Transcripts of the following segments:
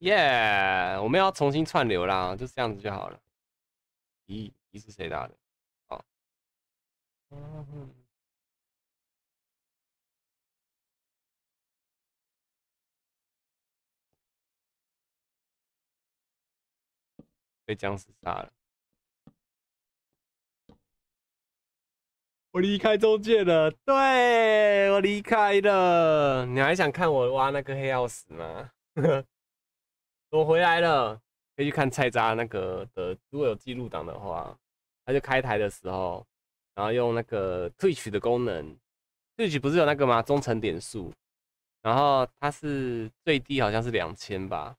耶！我们要重新串流啦，就这样子就好了。咦，咦是谁打的？哦，被僵尸杀了。我离开中介了，对我离开了。你还想看我挖那个黑曜石吗？我回来了，可以去看菜渣那个的。如果有记录档的话，他就开台的时候，然后用那个退取的功能，退取不是有那个吗？忠诚点数，然后它是最低好像是两千吧，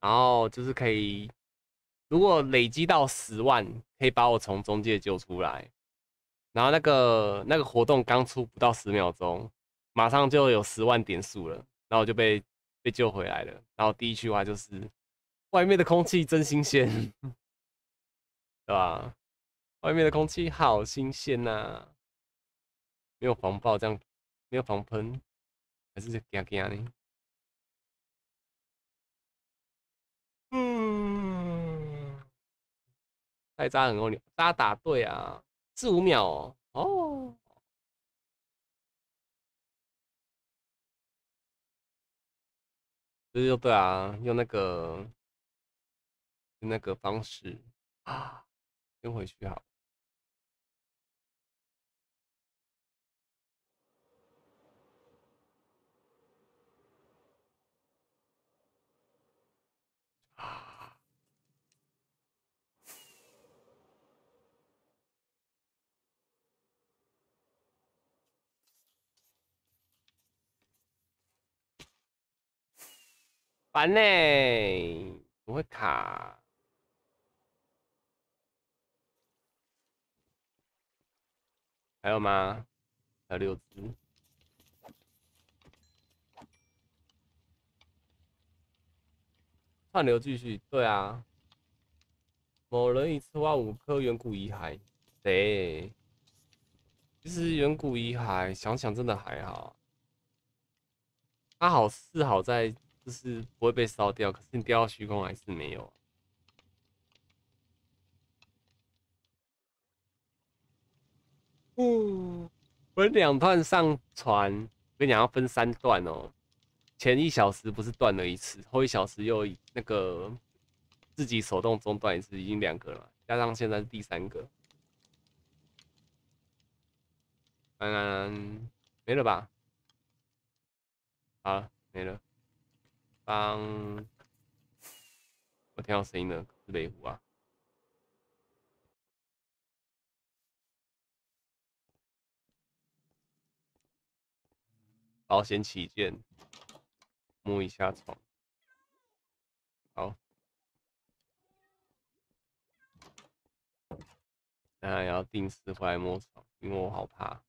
然后就是可以，如果累积到十万，可以把我从中介救出来。然后那个那个活动刚出不到十秒钟，马上就有十万点数了，然后我就被。被救回来了，然后第一句话就是：“外面的空气真新鲜，对吧？外面的空气好新鲜呐，没有防爆，这样没有防喷，还是惊惊呢？嗯，太渣很欧牛，渣打对啊，四五秒。”哦。就是对啊，用那个那个方式啊，先回去好。烦呢，不会卡，还有吗？还有六只，串流继续，对啊，某人一次挖五颗远古遗骸，谁？其实远古遗骸想想真的还好，它好是好在。就是不会被烧掉，可是你掉到虚空还是没有。嗯，分两段上传，跟你讲要分三段哦。前一小时不是断了一次，后一小时又那个自己手动中断一次，已经两个了，加上现在是第三个。嗯，没了吧？好，没了。帮，我听到声音了，是北湖啊。保险起见，摸一下床。好，那要定时回来摸床，因为我好怕。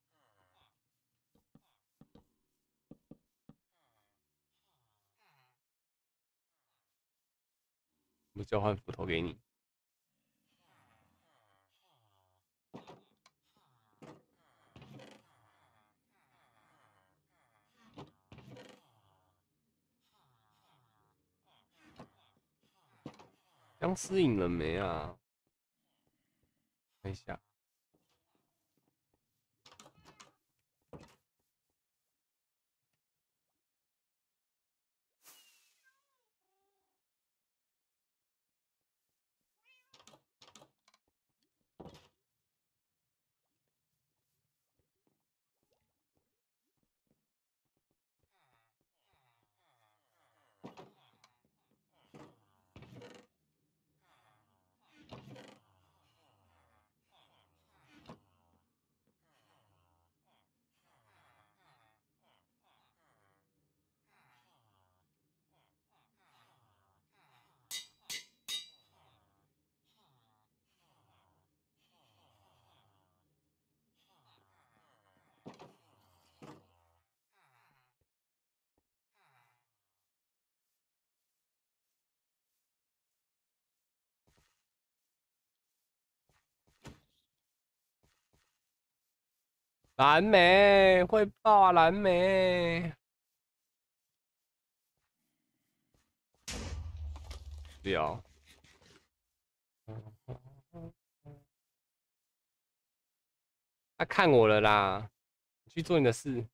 我交换斧头给你。僵尸赢了没啊？看一下。蓝莓会爆啊！蓝莓，不要。他看我了啦，去做你的事。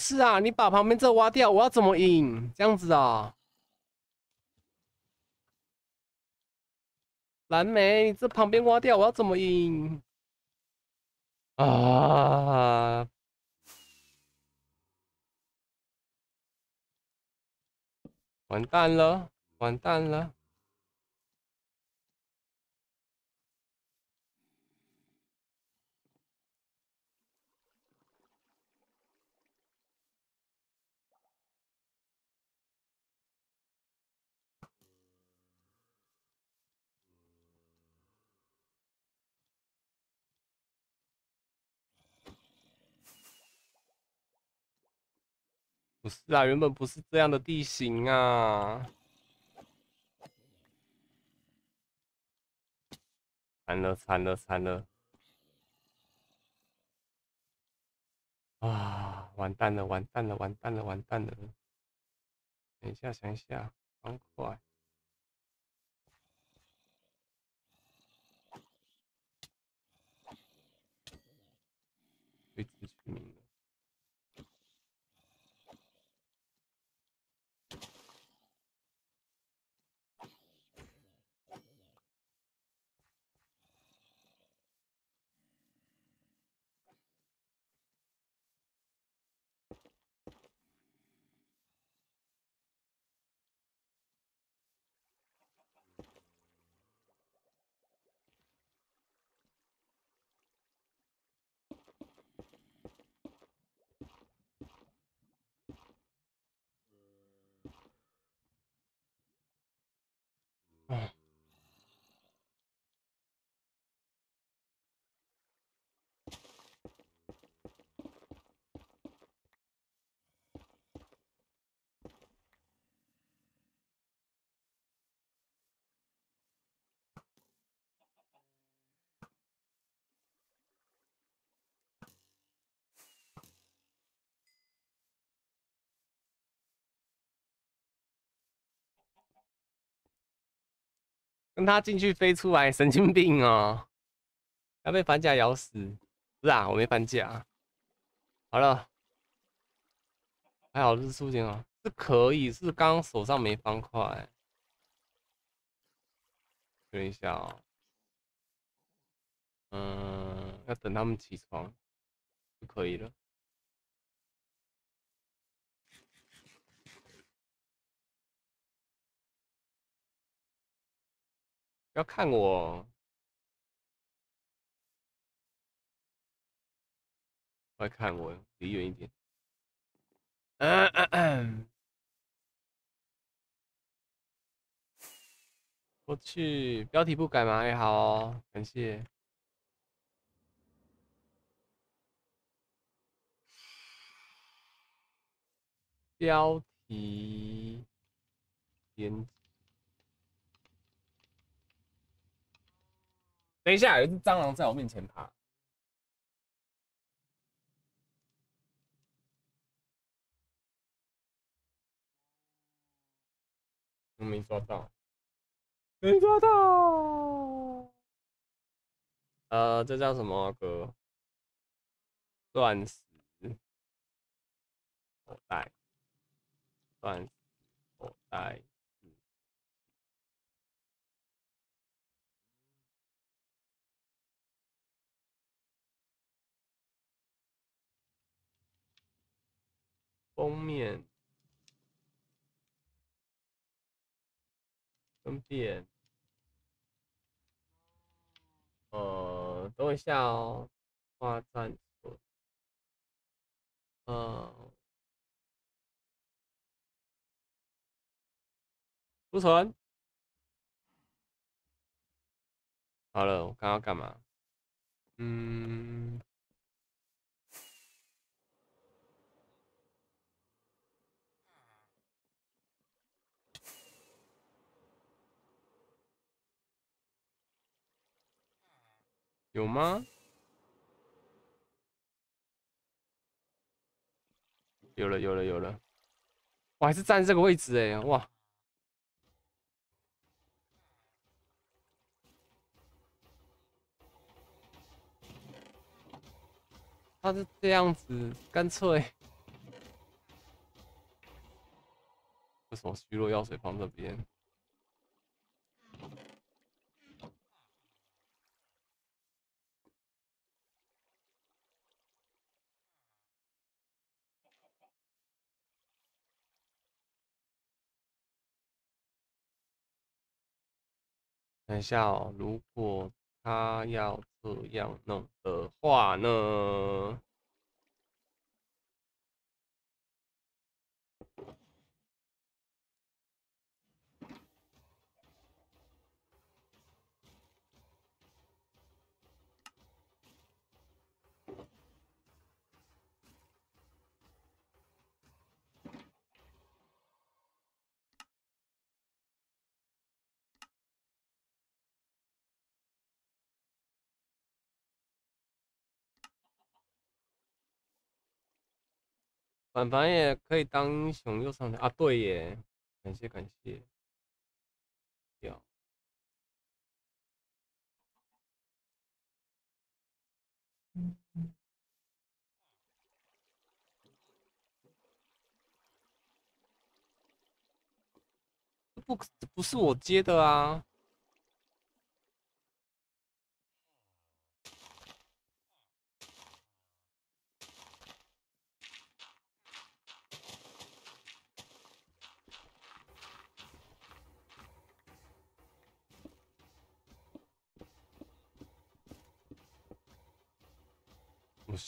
是啊，你把旁边这挖掉，我要怎么赢？这样子啊？蓝莓，这旁边挖掉，我要怎么赢？啊！完蛋了，完蛋了。不是啊，原本不是这样的地形啊！惨了惨了惨了！啊，完蛋了完蛋了完蛋了完蛋了！等一下想一下，方块，跟他进去飞出来，神经病哦！要被反甲咬死？是啊，我没反甲。好了，还好是出现哦，是可以，是刚刚手上没方块。等一下哦，嗯，要等他们起床就可以了。要看我，快看我，离远一点。嗯嗯嗯，我去，标题不改吗？哎，好，感谢。标题编。等一下，有一只蟑螂在我面前爬。我没抓到，没抓到。呃，这叫什么歌？钻石口袋，钻石口袋。封面分辨，呃，等一下哦，花赞存，呃，储存，好了，我刚刚干嘛？嗯。有吗？有了，有了，有了！我还是站这个位置哎，哇！他是这样子，干脆。为什么虚弱药水放这边？等一下哦，如果他要这样弄的话呢？反反也可以当英雄，又上去啊！对耶，感谢感谢。掉。不不是我接的啊。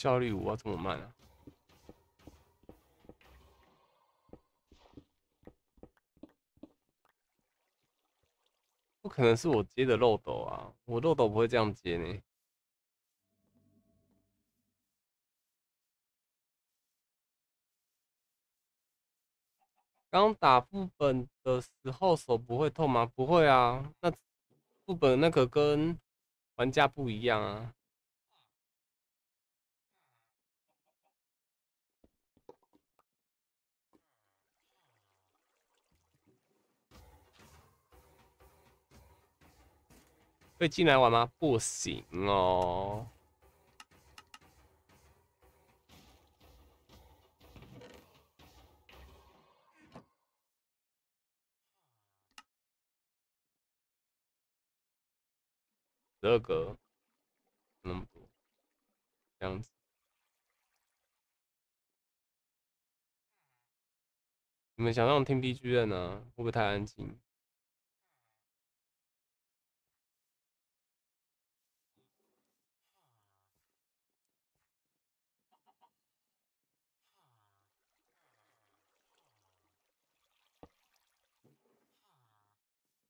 效率五啊，这么慢啊？不可能是我接的漏斗啊！我漏斗不会这样接呢。刚打副本的时候手不会痛吗？不会啊，那副本那个跟玩家不一样啊。会进来玩吗？不行哦。十二个，那么多，这样子。你们想让我听 BGM 呢？会不会太安静？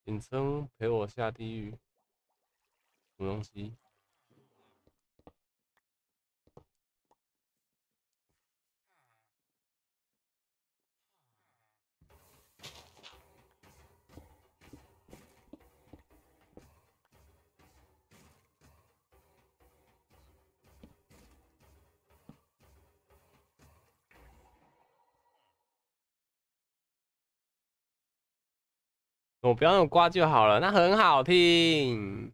简称陪我下地狱，什么东西？我不要用刮就好了，那很好听。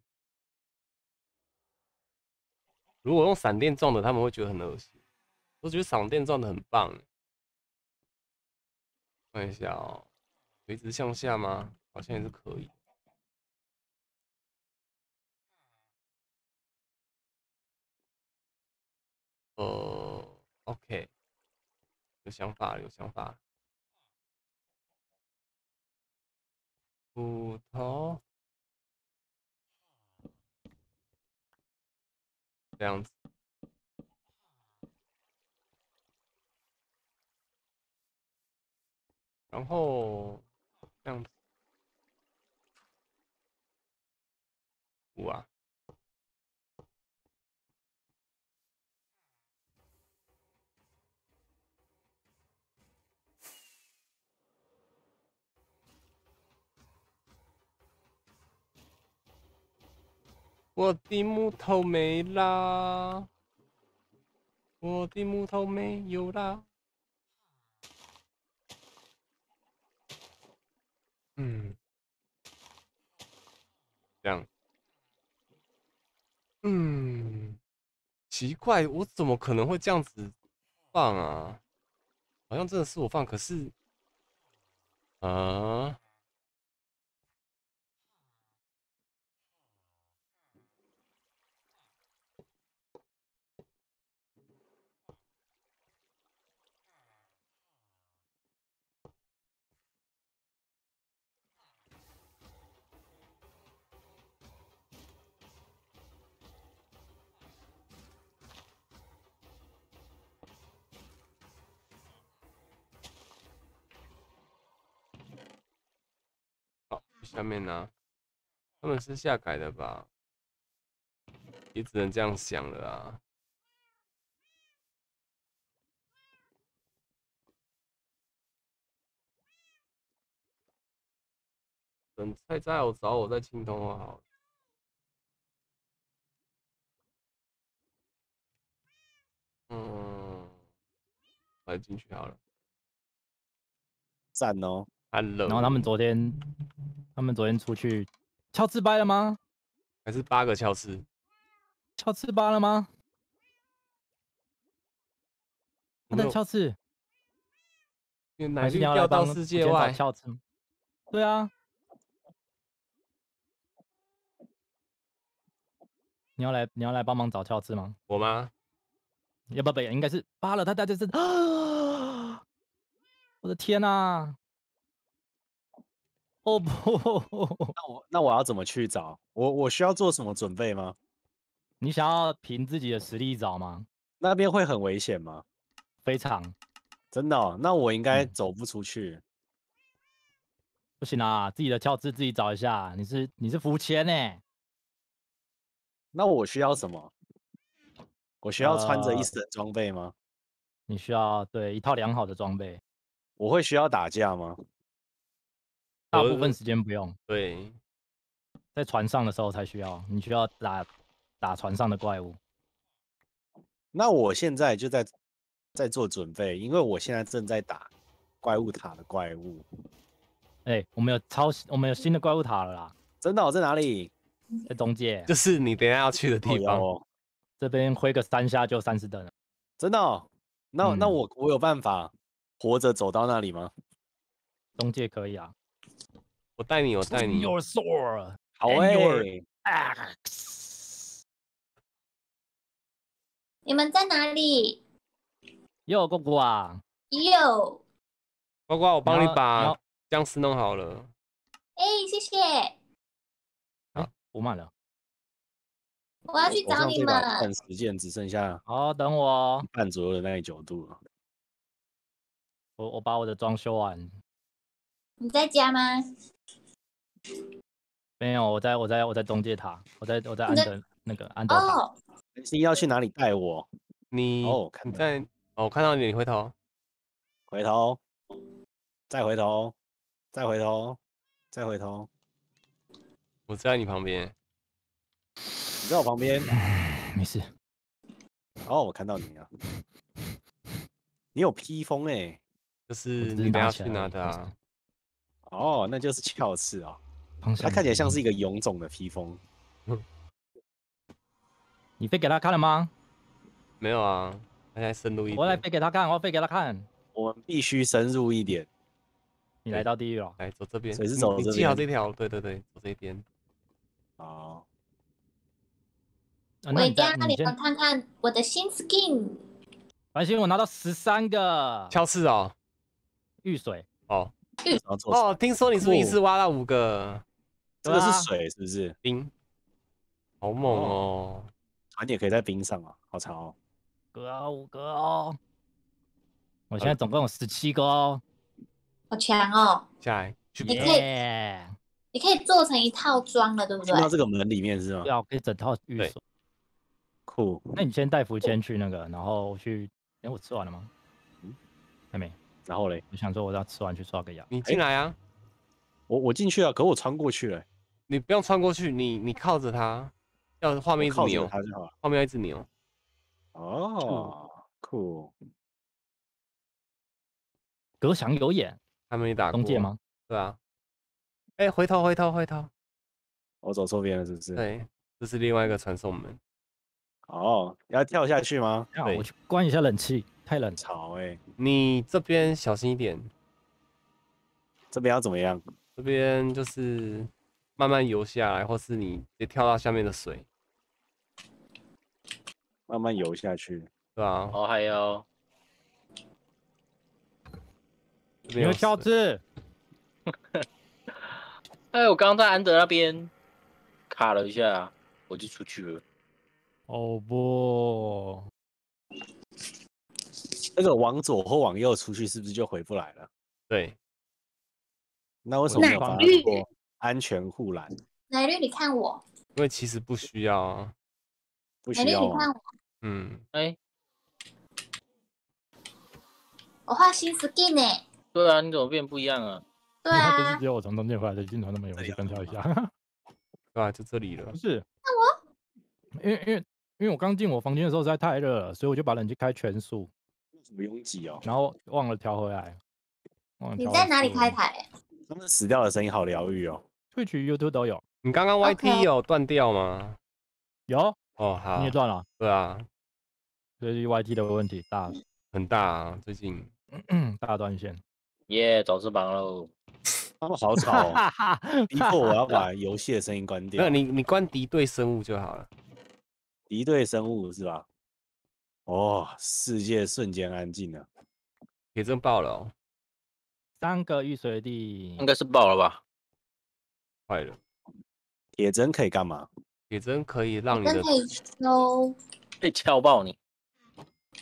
如果用闪电撞的，他们会觉得很恶心。我觉得闪电撞的很棒。看一下哦，垂直向下吗？好像也是可以。呃，OK，有想法，有想法。骨头，这样子，然后这样子，哇！我的木头没啦，我的木头没有啦。嗯，这样，嗯，奇怪，我怎么可能会这样子放啊？好像真的是我放，可是，啊。下面呢？他们是下改的吧？也只能这样想了啊。等菜菜我找我再清通话好。嗯，来进去好了。赞哦，Hello。然后他们昨天。他们昨天出去敲翅掰了吗？还是八个敲刺？敲刺八了吗？他在敲刺。奶绿掉到世界外。敲刺。对啊。你要来，你要来帮忙找敲刺吗？我吗？要不要？应该是扒了他，他就是啊！我的天哪！哦不，那我那我要怎么去找？我我需要做什么准备吗？你想要凭自己的实力找吗？那边会很危险吗？非常，真的。那我应该走不出去。不行啊，自己的跳姿自己找一下。你是你是浮潜呢？那我需要什么？我需要穿着一身装备吗？你需要对一套良好的装备。我会需要打架吗？大部分时间不用，对，在船上的时候才需要。你需要打打船上的怪物。那我现在就在在做准备，因为我现在正在打怪物塔的怪物。哎，我们有超，我们有新的怪物塔了啦！真的？在哪里？在中介，就是你等下要去的地方。哦这边挥个三下就三十等了。真的？那那我我有办法活着走到那里吗？中介可以啊。我带你，我带你。Your sword，好诶。X，你们在哪里？哟，姑姑啊。哟。呱呱，我帮你把僵尸弄好了。哎，谢谢。啊，不慢了。我要去找你们。看时间只剩下。好，等我。半左右的那九度了。我我把我的装修完。你在家吗？没有，我在我在我在中介塔，我在我在安德那个安德塔。你要去哪里带我？你哦，看在哦，看到你，你回头，回头，再回头，再回头，再回头。我在你旁边，你在我旁边，没事。哦，我看到你了，你有披风哎，就是你等下去拿的啊。哦，那就是鞘刺啊，它看起来像是一个臃肿的披风。你飞给他看了吗？没有啊，他在深入一点。我来飞给他看，我要飞给他看。我们必须深入一点。你来到地狱了，来走这边。谁是走你记好这条，对对对，走这边。好。我一定要让你们看看我的新 skin。繁星，我拿到十三个敲刺哦，遇水哦。哦，听说你是不是一次挖到五个？这个是水是不是？冰，好猛哦！船也可以在冰上啊，好长哦。哥五个哦，我现在总共有十七个哦，好强哦！下来，你可以，你可以做成一套装了，对不对？到这个门里面是吗？要可以整套预锁。酷。那你先带福签去那个，然后去。哎，我吃完了吗？嗯，还没。然后嘞，我想说，我要吃完去刷个牙。你进来啊！我我进去了，可我穿过去了。你不用穿过去，你你靠着它。要画面一直靠着扭，它就好了。画面要一直扭。哦，酷，隔墙有眼，还没打过中介？吗？对啊。哎、回头回头回头，我走错边了是不是？对，这是另外一个传送门。哦，要跳下去吗？对啊我去关一下冷气，太冷。潮哎、你这边小心一点，这边要怎么样？这边就是慢慢游下来，或是你直接跳到下面的水，慢慢游下去。对吧、哦，还有这边有你会跳水字？哎，我刚刚在安德那边卡了一下，我就出去了。哦不，那个往左或往右出去，是不是就回不来了？对，那为什么没有把它哪绿做安全护栏？奶绿，你看我，因为其实不需要啊。奶绿，不需要吗？你看我，嗯，哎，我画新 skin 呢、对啊，你怎么变不一样啊？对啊只，有我从中间回来的镜头那么有，我就跟跳一下。对 吧、就这里了不。是，因为因为因为我刚进我房间的时候实在太热了，所以我就把冷气开全速，什么拥挤哦？然后忘了调回来。忘了调回你在哪里速开台？他们死掉的声音好疗愈哦。？Twitch、YouTube 都有，你刚刚 YT 有断掉吗？有哦，好你也，断了，对啊，所以是 YT 的问题，大很大啊，最近。大断线。耶，找翅膀喽！他们好吵、哦，哈哈，逼迫我要把游戏的声音关掉。你，你关敌对生物就好了。敌对生物是吧？哦，世界瞬间安静了。铁证爆了哦，三个玉髓地应，该是爆了吧？坏了。铁针可以干嘛？铁针可以让你的真可以修，被敲爆你！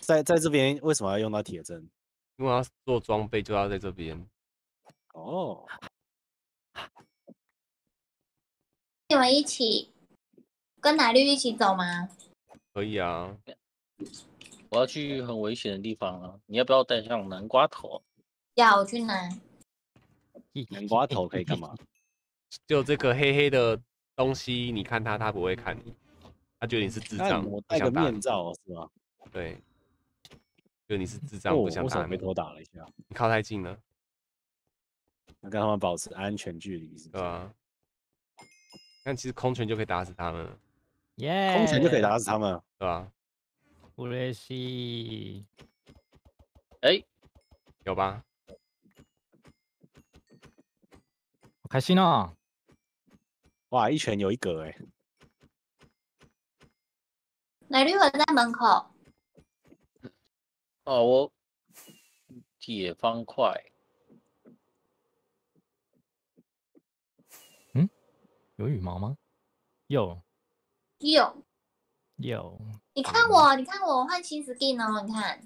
在在这边为什么要用到铁针？因为要做装备就要在这边。哦，你们一起跟奶绿一起走吗？可以啊，我要去很危险的地方啊！你要不要带上南瓜头？要我去拿，南瓜头可以干嘛？就这个黑黑的东西，你看他，他不会看你，他觉得你是智障，我戴个不想打你面。罩是吗？对，觉得你是智障，我想打你。手被偷打了一下，你靠太近了，要跟他们保持安全距离，是吧？但其实空拳就可以打死他们了，耶，空拳就可以打死他们了。对吧？乌雷西，哎，有吧？好开心哦！哇，一拳有一格哎，奶绿我在门口，哦，我铁方块，嗯？有羽毛吗？有。有，有，你看我，你看我换新 skin 哦，你看，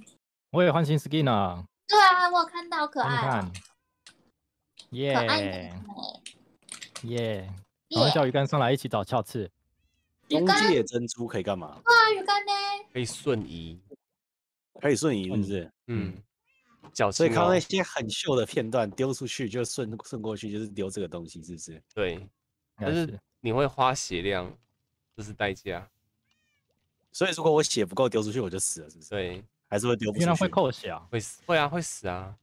我也换新 skin 了，对啊，我有看到可爱、看哦，，耶可爱的耶！然后，叫鱼竿上来一起找翘刺。中介珍珠可以干嘛？哇，鱼竿呢？可以瞬移，可以瞬移，是不是？嗯，侥幸哦所以看到那，些很秀的片段丢出去就顺顺过去，就是丢这个东西，是不是？对，但是你会花血量，这是代价，所以如果我血不够丢出去，我就死了，是不是？对，还是会丢不出去？会扣血啊！会死，会啊，会死啊，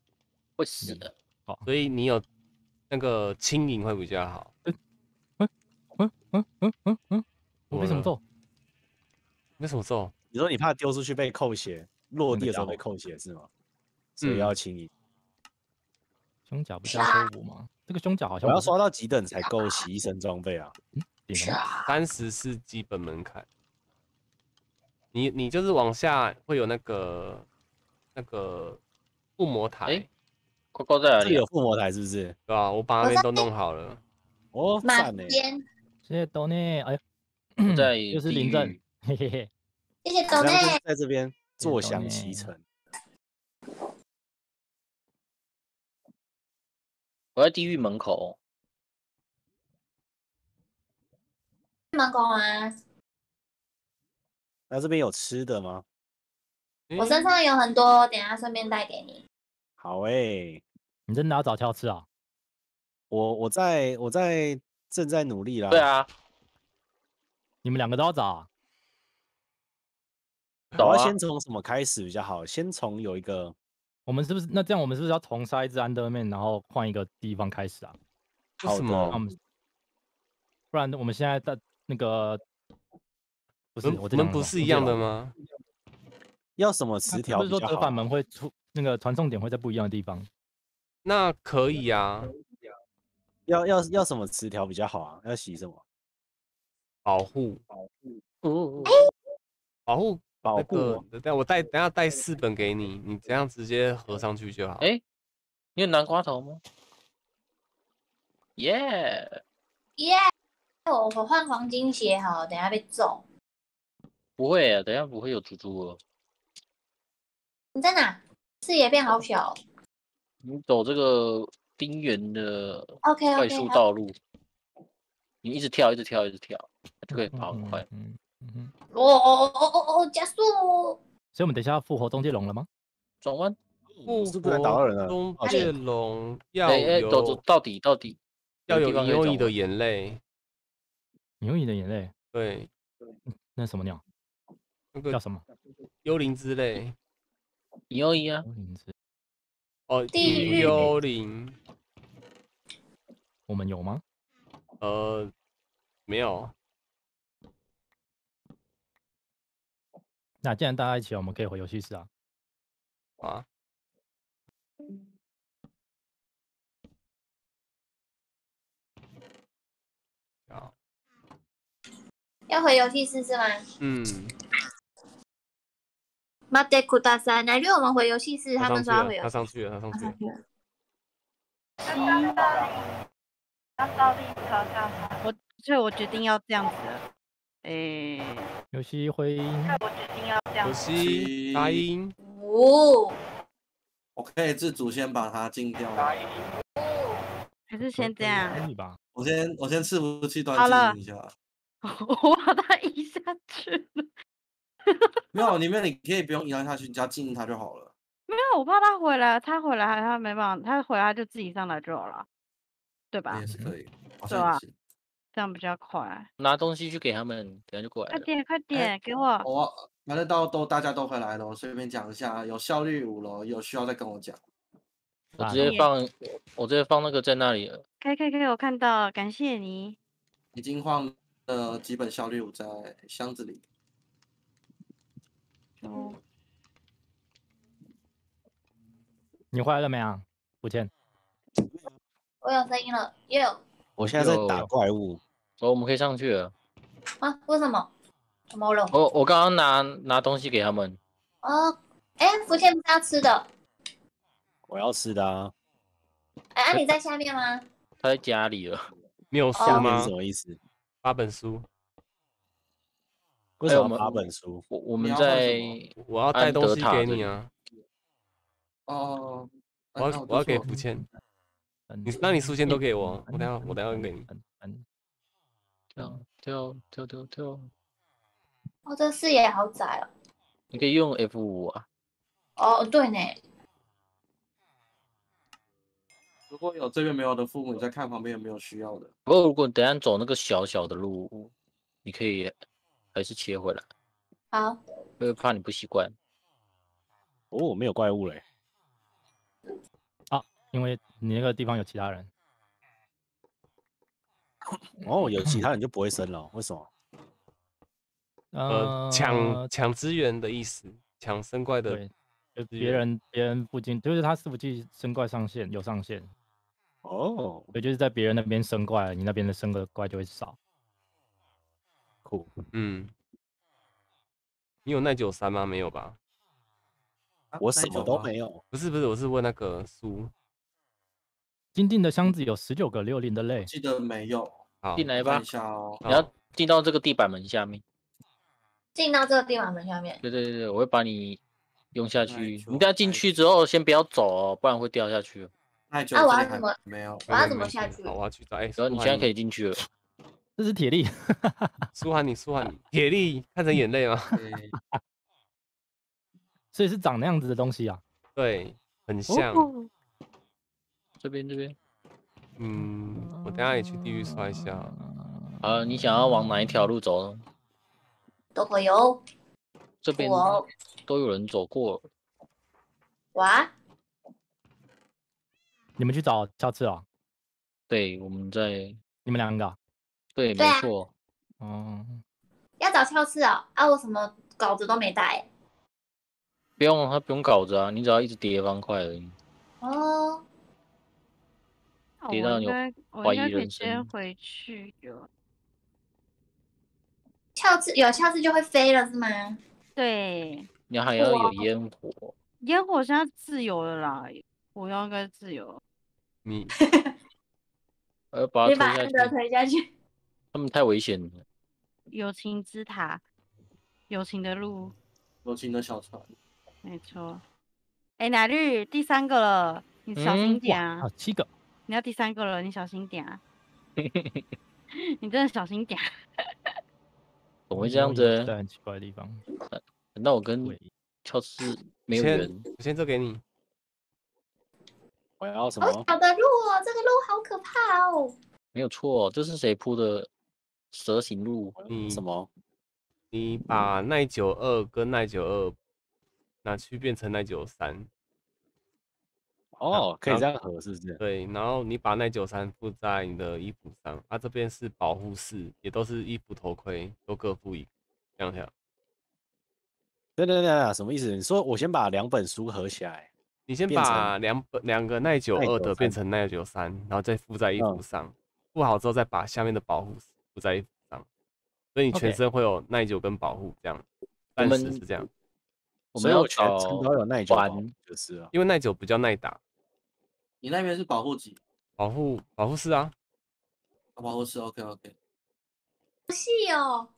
会死的。好所以你有那个轻盈会比较好。嗯嗯嗯嗯嗯，我被怎么了什么揍？没什么咒？你说你怕丢出去被扣血，落地的时候被扣血是吗？所以嗯要轻盈。胸甲不是要收五吗？这个胸甲好像我要刷到几等才够洗一身装备啊？三十是基本门槛。你你就是往下会有那个那个附魔台，这里有？附魔台是不是？对吧、我把那边都弄好了。哦，马！边，谢谢豆内，哎我呦，在 就是地临阵狱，嘿嘿嘿，谢谢豆内这样就是，在这边坐懂享其欸成。我在地狱门口。门口啊，那这边有吃的吗？我身上有很多，等一下顺便带给你。好诶、你真的要找跳刺啊？我我在我在正在努力啦。对，啊，你们两个都要找啊？我找啊要先从什么开始比较好？先从有一个我们是不是那这样？我们是不是要重杀一只安德曼，然后换一个地方开始啊？为什么我？们不然我们现在在那个不是我们不是一样的吗？要什么词条不是说比较好？折返门会出那个传送点会在不一样的地方？那可以啊，要要要什么词条比较好啊？要洗什么？保护哦，保护那保护保护，等下我带等下带四本给你，你这样直接合上去就好。哎你有南瓜头吗？耶、耶！我我换黄金鞋好，等下被揍。不会啊，等下不会有猪猪哦。你在哪？视野变好小哦。你走这个冰原的 OK 快 OK，好。速道路，你一直跳，一直跳，一直跳，就可以嗯嗯跑很快。嗯嗯嗯。哦哦哦哦哦，加速！所以我们等一下要复活中介龙了吗？转弯，复是不能打到人了中抱介龙要哎哎，走走有到底到底，要有地方可以银优你的眼泪，你用你的眼泪，对，那是什么鸟？那个叫什么？幽灵之泪一二一啊，幽灵之哦，地狱幽灵，我们有吗？呃，没有，那既然大家一起，我们可以回游戏室啊。啊，要回游戏室是吗？嗯，马德库大三，哪日我们回游戏室？他他们说要回游上戏去了，他上去了，他上去了。我所以我决定要这样子了。诶、游戏回音，我决定要这样可子。惜答应，哦，我可以自主先把它禁掉吗。还是先这样，可以吧？我先我先伺服器端好了静一下。我把它移下去了。没有，里面 你可以不用移下去，你只要静音它就好了。没有，我怕他回来，他回来他没办法，他回来就自己上来就好了，对吧也？是可以，好对啊像也是。这样比较快。拿东西去给他们，等下就过来了。快点，快哎点，给我。我反正到都大家都回来了，我顺便讲一下，有效率五楼有需要再跟我讲。我直接放，我直接放那个在那里了。可以，可以，可以，我看到了，感谢你。已经放了几本效率五在箱子里。你回来了没啊？不见。我有声音了，有我现在在打怪物，哦，我们可以上去了。啊？为什么？怎么了？我我刚刚拿拿东西给他们，哦，哎，福建不是要吃的？我要吃的啊。哎，啊你在下面吗？他在家里了。你有书吗什？么意思？八本书，为什么八本书？我我们在我要带安东西给你啊，哦，我要我要给福倩，嗯你那你书签都给我，我等下我等下给你。嗯嗯，跳跳跳跳跳，哦，这视野好窄哦。你可以用 F 五啊。哦，对呢。如果有这边没有的父母，你再看旁边有没有需要的。不过如果你等一下走那个小小的路，你可以还是切回来，好，因为怕你不习惯。哦，没有怪物嘞。因为你那个地方有其他人。哦，有其他人就不会生了，为什么？呃，抢抢资源的意思，抢生怪的对，就别人别人附近，就是他伺服器生怪上限有上限，哦，也就是在别人那边生怪，你那边的生的怪就会少。酷。嗯，你有耐久三吗？没有吧？我什么都没有。不是不是，我是问那个书。金锭的箱子有十九个六零的类，记得没有，好，进来吧我看一，下哦。你要进到这个地板门下面。进到这个地板门下面。对对对对，我会把你用下去。你等下进去之后，先不要走哦，不然会掉下去哦。耐久啊我要怎么没有？我要怎么下去好，我要去找。哎，然后你现在可以进去了。这是铁力，舒涵你，舒涵你，铁力看成眼泪吗？对，所以是长那样子的东西啊。对，很像。哦这边这边，嗯，我等下也去地狱刷一下。啊，你想要往哪一条路走呢？都会有。这边我都有人走过，哇，你们去找乔治啊，对，我们在你们两个哦。对，没错，哦，要找翘刺啊。啊，我什么稿子都没带。不用他不用搞着啊，你只要一直叠方块而已。哦，叠到你我应该我怀疑人生先回去有。翘刺有翘刺就会飞了是吗？对，你还要有烟火，烟火现在自由了啦，火药应该自由。你呃，把你它推下去。他们太危险了。友情之塔，友情的路，友情的小船，没错。哎，奶绿第三个了，你小心嗯点啊！啊，七个，你要第三个了，你小心点啊！你真的小心点啊。怎么会这样子在？很奇怪的地方。难道我跟对乔治没有先缘？我先这给你，我要什好么？小的路哦，这个路好可怕哦。没有错，这是谁铺的蛇形路？嗯什么？你把耐久二跟耐久二拿去变成耐久三，哦，可以这样合，是不是？对，然后你把耐久三附在你的衣服上，啊，这边是保护式，也都是衣服、头盔都各附一个，这样这样。对对对对，什么意思？你说我先把两本书合起来，你先把两本两个耐久二的变成耐久三，然后再附在衣服嗯上，附好之后再把下面的保护附在衣服上，所以你全身会有耐久跟保护这样。我暂时是这样，我们要全身找都有耐久保护就是了。因为耐久比较耐打，你那边是保护级，保护保护四啊，保护四 OK OK，不是哦，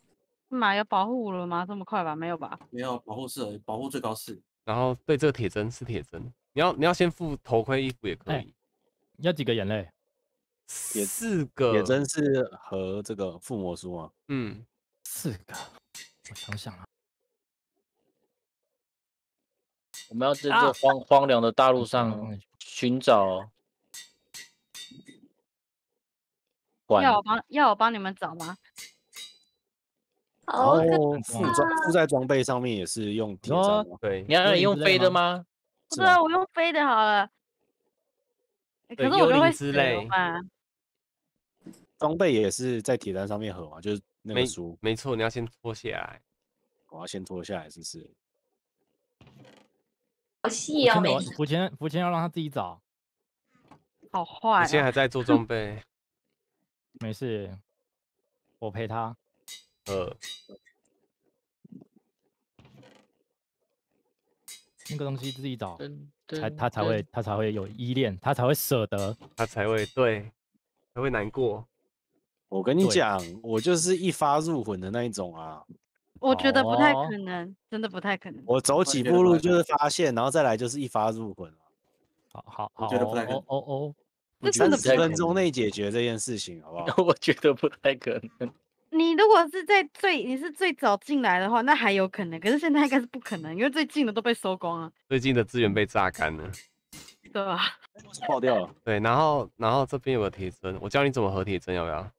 妈有保护了吗？这么快吧？没有吧？没有保护是而已，保护最高四。然后对这个铁针是铁针，你要你要先附头盔衣服也可哎以，要几个眼泪？铁四个铁针是和这个附魔书吗？嗯，四个。我想想啊，我们要在啊这荒荒凉的大陆上嗯寻找环。要我帮要我帮你们找吗？然好可后附装附在装备上面也是用铁针说吗？对你，要幽灵用飞的吗？不知道，是吗我用飞的好了。欸可是我就会死之类怎么办？装备也是在铁单上面合嘛，就是那没个书，没错，你要先脱下来，我要先脱下来，是不是？好细哦，没福签的我福签福签要让他自己找，好坏啊！你现在还在做装备，没事，我陪他。呃，那个东西自己找，噔才他才会他才会有依恋，他才会舍得。他才会对，才会难过。我跟你对讲，我就是一发入魂的那一种啊！我觉得不太哦可能，真的不太可能。我走几步路就是发现，然后再来就是一发入魂了，好好我好，觉得不太可哦哦哦，这三真的不十分钟能。内解决这件事情，好不好？我觉得不太可能。你如果是在最你是最早进来的话，那还有可能。可是现在应该是不可能，因为最近的都被收光了，最近的资源被榨干了，对吧？爆掉了，对，然后然后这边有个铁针，我教你怎么合铁针，要不要？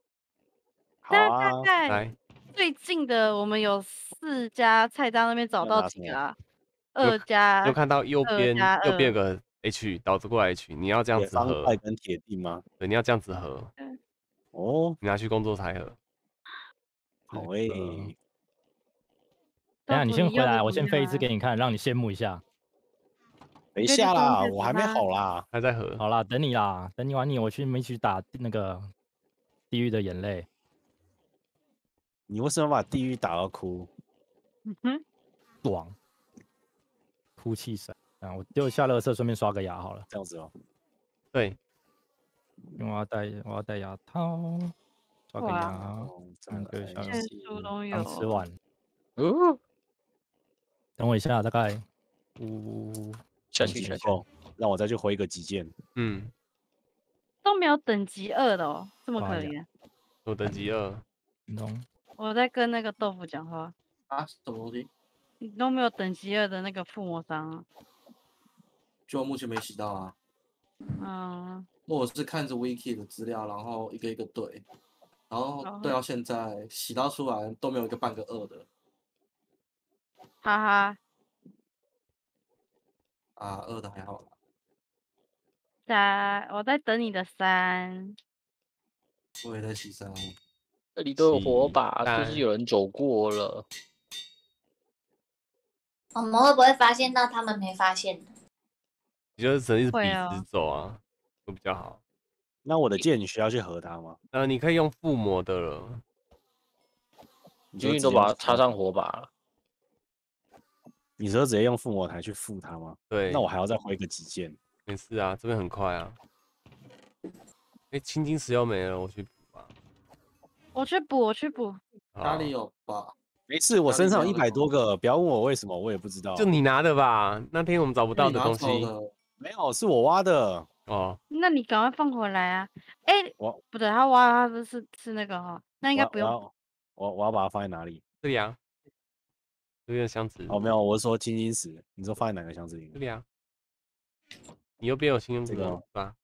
好啊大，概来，最近的我们有四家菜单那边找到几个啊？二家有看到右二边加右边有个 H 导致过来 H，你要这样子合方块，跟铁锭吗？对，你要这样子合，哦，你拿去工作才合。好诶、个等下你先回来，我先飞一次次给你看，让你羡慕一下。等一可以去下啦，我还没好啦。还在合，好啦，等你啦，等你完你我去没去打那个地狱的眼泪。你为什么把地狱打到哭？嗯哼，爽，哭泣声。啊，我丢下垃圾，顺便刷个牙好了，这样子哦，对，因为我要戴我要戴牙套，刷个牙，哦，这么开嗯对像现在心书都有刚。吃完。哦，等我一下，大概五下去下去。让我再去回个几件。嗯，都没有等级二的哦，这么可怜。我等级二，分钟。我在跟那个豆腐讲话，啊，什么东西？你都没有等级二的那个附魔伤啊。就目前没洗到啊。嗯，我是看着 wiki 的资料，然后一个一个对，然后对到现在洗到出来都没有一个半个二的。哈哈，啊，二的还好啦。三，我在等你的三。我也在牺牲。这里都有火把，就是有人走过了。我们会不会发现到他们没发现的？你就是只能一直笔会哦直走啊，会比较好。那我的剑你需要去合它吗？呃，你可以用附魔的了，你最近就直接用都把它插上火把了。你说直接用附魔台去附它吗？对，那我还要再挥个几剑。没事啊，这边很快啊。哎、青金石又没了，我去。我去补，我去补。好哪里有吧？没事，我身上有一百多个，不要问我为什么，我也不知道。就你拿的吧？那天我们找不不到的东西没有，是我挖的。哦。那你赶快放回来啊！哎、我不对，他挖他不是是那个哈，那应该不用。我要我我要把它放在哪里？这里啊，这边的箱子。哦，没有，我是说青金石，你说放在哪个箱子里面？这里啊。你右边有星这个星是吧？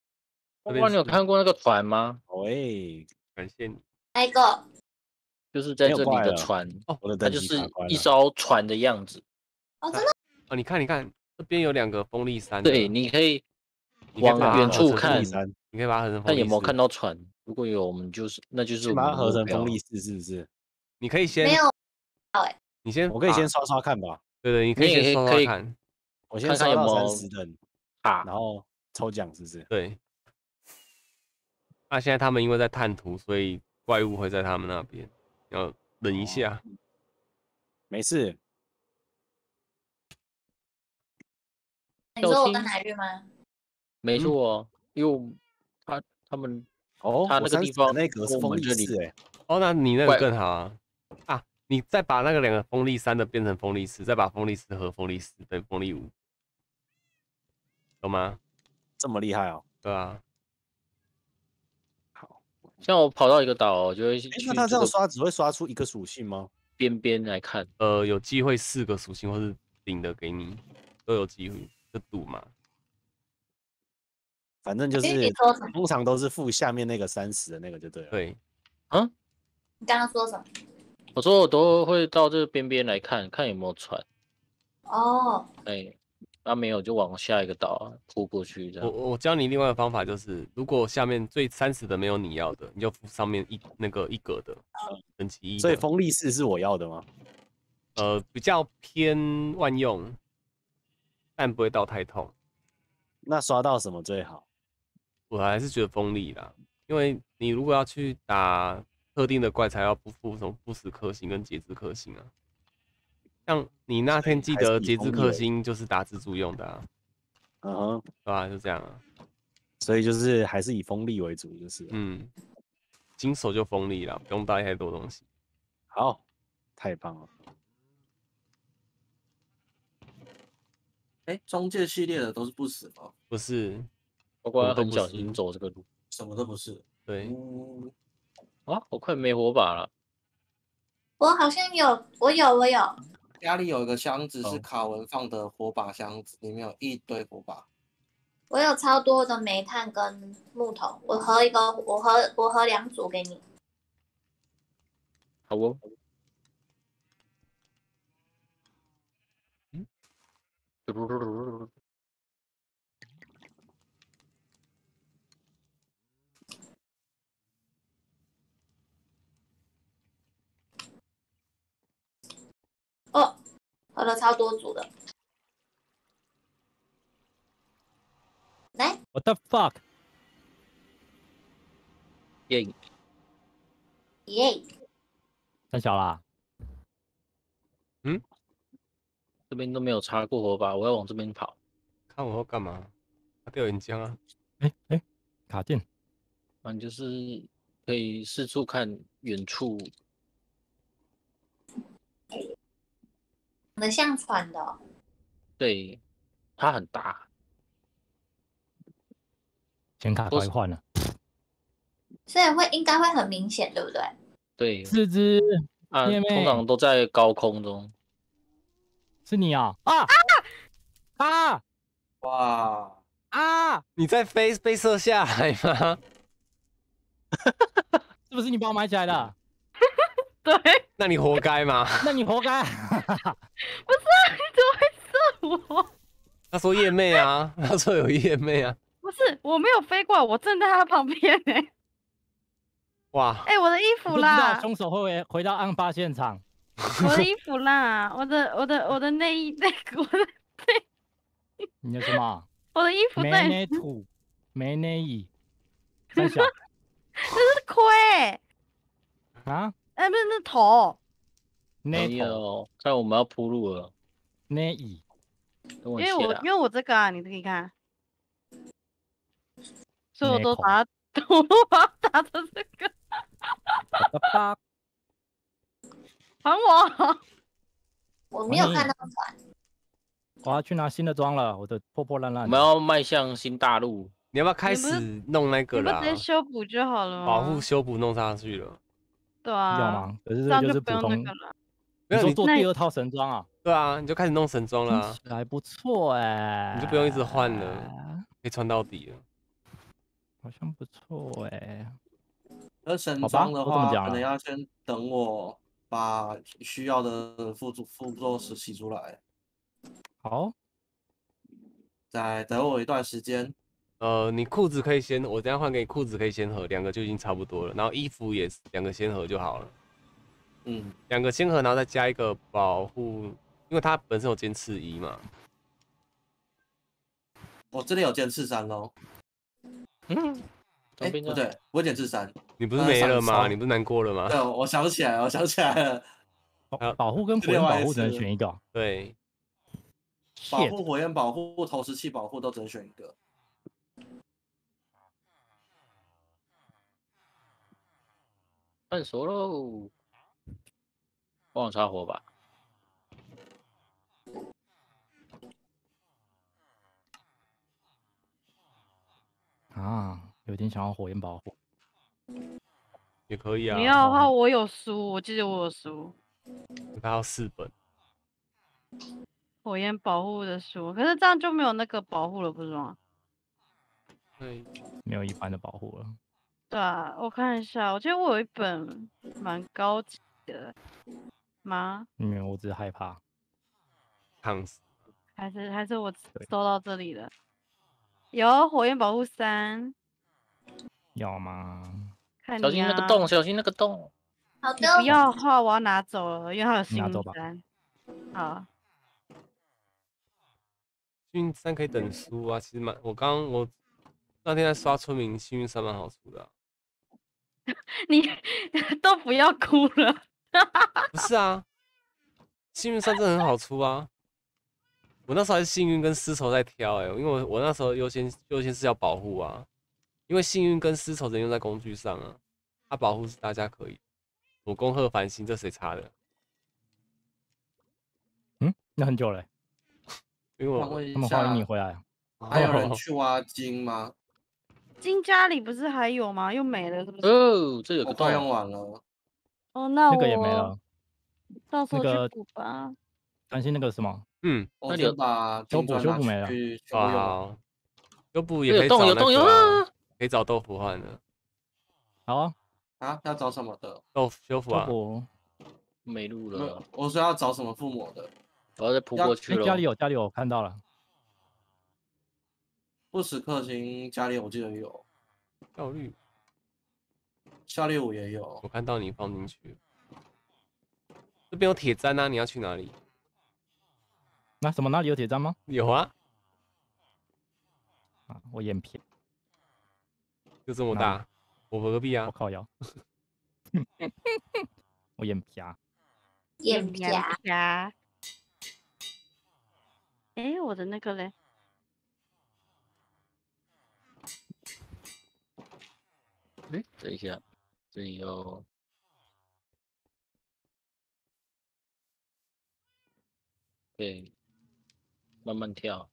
不知道你有看过那个船吗？喂，感谢你。哪一个？就是在这里的船，哦它就是。一艘船的样子。哦，真的？哦，你看，你看，这边有两个风力山。对，你可以往远处看你可以把它合成风力看有没有看到船。如果有，我们就是那就是先把它合成风力四是不是？你可以先没，有。哎你先，我可以先，刷刷看吧。对对，你可以先刷可以刷看，我先看看刷到有没有三十等，啊然后抽奖是不是？对。那现在他们因为在探图，所以怪物会在他们那边，要忍一下。没事，你说我跟奶绿吗？没错哦，因为他他们哦，它我30等那个地方那个是风力跟我们这里四哎，哦，那你那个更好啊！啊，你再把那个两个风力三的变成风力四，再把风力四和风力四等于风力五，懂吗？这么厉害哦。对啊，好，像我跑到一个岛，我就会那他这这个样刷只会刷出一个属性吗？边边来看。呃，有机会四个属性或是顶的给你，都有机会，就赌嘛。反正就是？通常都是负下面那个三十的那个就对了。对，啊你刚刚说什么？我说我都会到这个边边来看看有没有船，哦，哎，那、没有就往下一个岛扑过去这我样。我教你另外一个方法，就是如果下面最三十的没有你要的，你就付上面一那个一格的等级一，所以风力四是我要的吗？呃比较偏万用，但不会到太痛。那刷到什么最好？我还是觉得锋利啦，因为你如果要去打特定的怪才要不付什么不死克星跟节制克星啊。像你那天记得节制克星就是打蜘蛛用的啊，嗯哼，对吧、就这样啊。所以就是还是以锋利为主，就是了。嗯，金手就锋利了，不用带太多东西。好，太棒了。哎，中介系列的都是不死吗？不是，不过要我都不是很小心走这个路。什么都不是。对，嗯，啊，我快没火把了。我好像有，我有，我有。家里有一个箱子是哦卡文放的火把箱子，里面有一堆火把。我有超多的煤炭跟木头，我合一个，我合我合两组给你。好哦。嗯 哦，喝了超多组的。来，What the fuck？耶，耶！太小啦，这边都没有插过火把，我要往这边跑。看我要干嘛？他掉岩浆啊！哎哎，卡电，反正就是可以四处看远处。长得像船的、哦，对，它很大，显卡都是快换了，所以会应该会很明显，对不对？对四只啊，通常都在高空中。是你啊啊啊哇，啊！你在飞被射下来吗？是不是你帮我买起来的？对，那你活该嘛！那你活该。不是啊，我，他说夜妹啊，他说有夜妹啊，不是我没有飞过来，我站在他旁边呢、哇，哎、我的衣服啦，凶手会不会回到案发现场？我的衣服啦，我的我的我的内衣内 我的你的什么？我的衣服没在内裤，没内衣，三小是亏，啊，哎、不是那头，没头有，看我们要铺路了，内衣，等我因为我因。为我这个啊，你可以看，所以我都把它 我都把它打成这个，爸爸，还我。我没有看你到船，我要去拿新的装了，我的破破烂我烂的。们要迈向新大陆，你要不要开你不是始弄那个啦你不直？接修补就好了吗？保护修补弄上去了，对啊，要？吗？可是这这个就是普样就不用那通。个了。没有你你说做第二套神装啊？对啊，你就开始弄神装了听啊，起来不错哎，你就不用一直换了可以穿到底了。好像不错哎。而神装的话，可能要先等我把需要的副作副作实洗出来，好，再等我一段时间。呃，你裤子可以先，我等下换给你裤子可以先合，两个就已经差不多了。然后衣服也是两个先合就好了，嗯，两个先合，然后再加一个保护，因为它本身有尖刺衣嘛。我这里有件刺衫哦。嗯，哎，对，我有剑刺三。你不是没了吗？你不是难过了吗？对，我想起来了，我想起来了，啊保保护跟火焰保护只能选一个哦。对，保护、火焰保护、投石器保护都只能选一个。半熟喽，忘了插火吧。啊，有点想要火焰保护。也可以啊你。要的话，我有书，我记得我有书，它要四本，火焰保护的书。可是这样就没有那个保护了，不是吗？对，没有一般的保护了。对啊，我看一下，我记得我有一本蛮高级的吗？没有我只是害怕。还是还是我对收到这里了？有火焰保护三，要吗？看小你啊心那个洞，小心那个洞。好的不，要的话，我要拿走了，因为它有幸运三。好，幸运三可以等书啊，其实蛮，我刚刚我那天在刷村民，幸运三蛮好出的啊、你都不要哭了。不是啊，幸运三真的很好出啊。我那时候还是幸运跟丝绸在挑哎、因为我我那时候优先优先是要保护啊，因为幸运跟丝绸只能用在工具上啊，它保护是大家可以。我恭贺繁星，这谁插的？嗯，那很久了欸，因为我他们欢迎你下，回来啊。还有人哦 去挖金吗？金家里不是还有吗？又没了，是不是？哦，这有个洞我快，用完了。哦，那那个也没了。到时候去那个补吧。担心那个什么，嗯，那里有先把修补修补没了去全部用完。啊，优补也可以找那有洞有个啊，啊！可以找豆腐换的好啊，啊，要找什么的？豆腐修复啊，没路了，我说要找什么附魔的？我要再扑过去了。家里有家里有我看到了，不死克星家里我记得有，效率，效力五也有我。看到你放进去。这边有铁砧啊，你要去哪里？那什么那里有铁砧吗？有啊，啊，我眼皮，就这么大，我何必啊我，靠腰，我眼皮啊。眼皮啊，呀。哎，我的那个嘞？哎，等一下，这里有对，慢慢跳。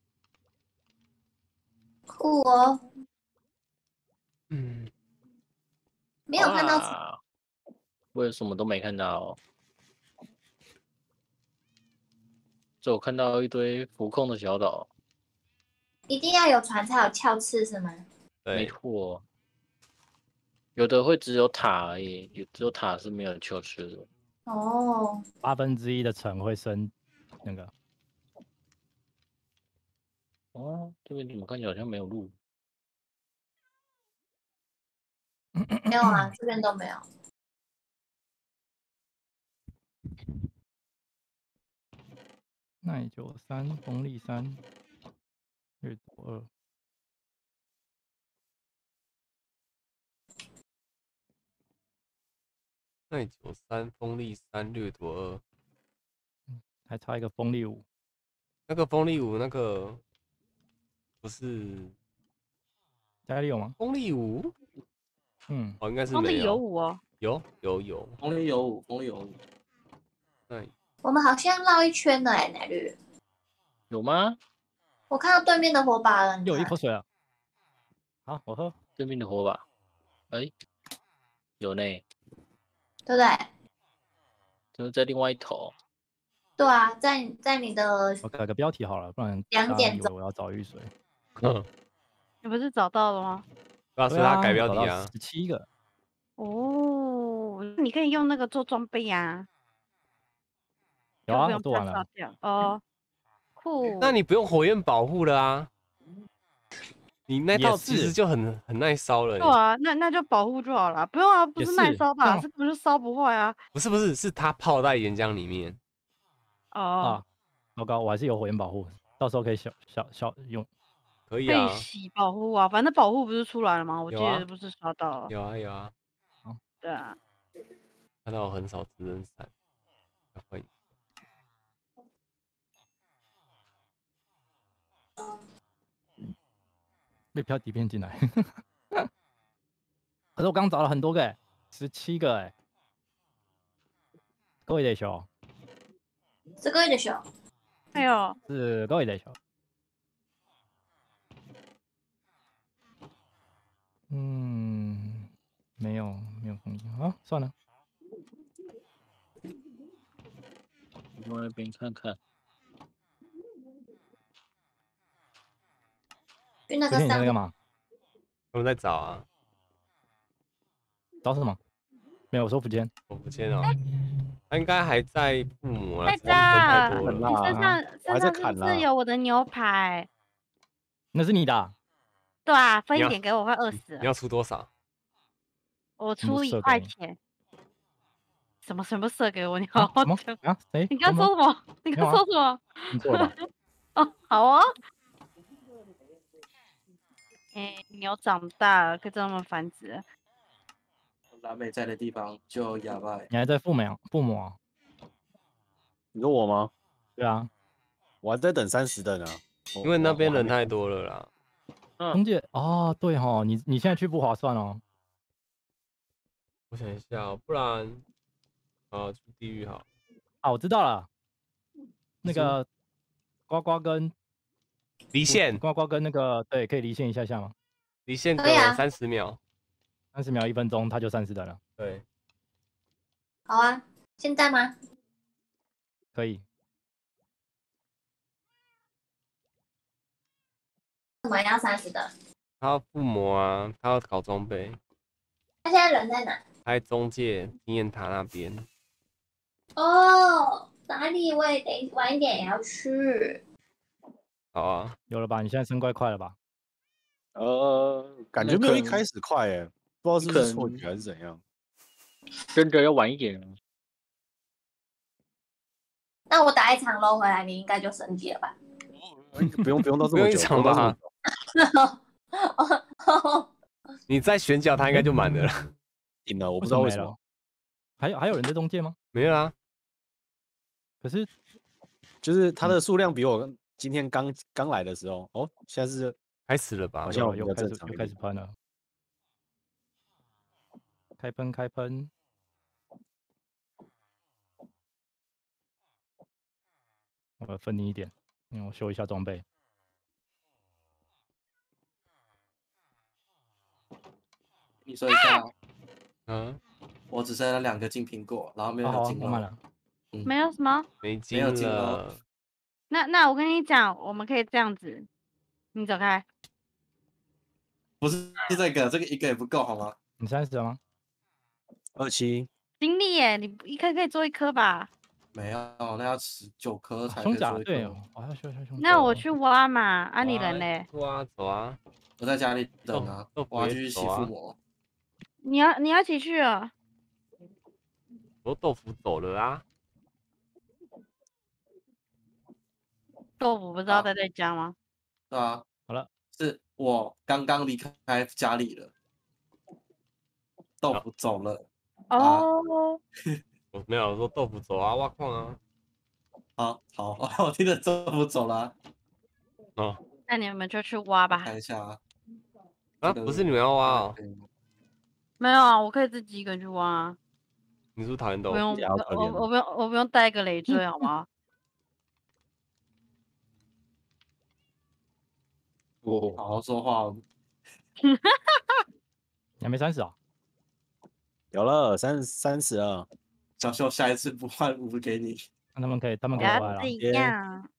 酷哦，嗯，没有看到哇我有什么都没看到。只有看到一堆浮空的小岛，一定要有船才有翘翅是吗？没，错。有的会只有塔而已，有只有塔是没有球吃的。哦，八分之一的城会升那个哦，这边怎么看起来好像没有路？没有啊，这边都没有。耐久三，红利三，掠夺二。耐久三，风力三，掠夺二。还差一个风力五，那个风力五那个不是家里有吗？风力五嗯，哦，应该是风力有。五哦，有有有，风力有五，风力有五。对我们好像绕一圈了哎、奶绿。有吗？我看到对面的火把了，有一口水啊。好，我喝。对面的火把，哎，有呢，对不对？就是在另外一头。对啊，在在你的我改个标题好了，不然两大家点钟以为我要找雨水。嗯，你不是找到了吗？对啊，所以他改标题啊。十七个，哦，你可以用那个做装备呀、有啊，就不用我做完了。哦，酷。那你不用火焰保护了啊。你那也套其实就很很耐烧了对欸。啊，那那就保护就好了，不用啊，不是耐烧吧？样这不是烧不坏啊。不是不是，是它泡在岩浆里面。哦，啊，糟糕，我还是有火焰保护，到时候可以小小小用。可以啊，被洗保护啊，反正保护不是出来了吗？我记得不是刷到了。有啊有啊，对啊，看到我很少直人伞。欢迎被飘底片进来。可是我刚找了很多个、欸，十七个哎、各位的球这个的熊，哎呦，是各位的球。嗯，没有没有风景啊，算了，往那边看看，去那个上干嘛？我们在找啊，找什么？没有，我说福建。我福建哦。他应该还在父母啊，太只是人太炸多了。你身啊上身上是不是有我的牛排？那是你的啊、对啊，分一点给我，快饿死了你。要出多少？我出一块钱。什么什么色给我？你好好讲。啊？谁？你刚说什么？你刚没有啊说什么？你错了吧？哦，好哦。哎、牛长大了，可以这么繁殖了。蓝莓在的地方就哑巴。你还在父母啊？父母啊？你说我吗？对啊，我还在等三十的呢。因为那边人太多了啦。空姐哦，对哈，你你现在去不划算哦。我想一下哦，不然，啊，去地狱好。啊，我知道了，那个呱呱跟离线，呱呱跟那个对，可以离线一下下吗？离线个可三十秒。三十秒一分钟，他就三十的了，对，好啊，现在吗？可以。为什么要三十的？他要附魔啊，他要搞装备，他现在人在哪？他在中介经验塔那边。哦，哪里？我也得晚一点也要去。好啊，有了吧？你现在升怪快了吧？呃，感觉没有一开始快哎，不知道是不是错觉还是怎样。真的要晚一点哦。那我打一场 low 回来，你应该就升级了吧？不用不用到这么久，不用一场吧 你再选角他应该就满的了。赢了，我我不知道为什么。。还有还有人在中介吗？没有啊，可是就是它嗯的数量比我今天刚刚来的时候，哦，现在是开始了吧好？像又又开始又开始喷了，开喷开喷。我分你一点，嗯，我修一下装备。你说一下，嗯，我只剩了两个金苹果，然后没有金了。我买了。没有什么。没金有金了了。那那我跟你讲，我们可以这样子，你走开。不是是这个，这个一个也不够好吗？你三十吗？二七，经历耶，你一颗可以做一颗吧？没有，那要十九颗才可胸以做一甲对颗。，我要修修胸。那我去挖嘛，啊你人嘞？走啊，走啊，我在家里等啊豆，腐我要也去洗走啊父母。你要你要一起去啊？我豆腐走了啊。豆腐不知道他在在家吗？对啊，好了，是我刚刚离开家里了，豆腐走了。啊哦，我没有我说豆腐走啊，挖矿啊。好好，我听着豆腐走了啊，哦 那你们就去挖吧。看一下啊。啊，不是你们要挖哦可？以吗没有啊，我可以自己一个人去挖啊，你是不是讨厌豆腐？不用我我不用我不用带一个累赘好吗？哦，好好说话哦，你还没三十啊？有了三三十二，小秀下一次不换五给你。那他们可以，他们可以回来了不要这。耶样。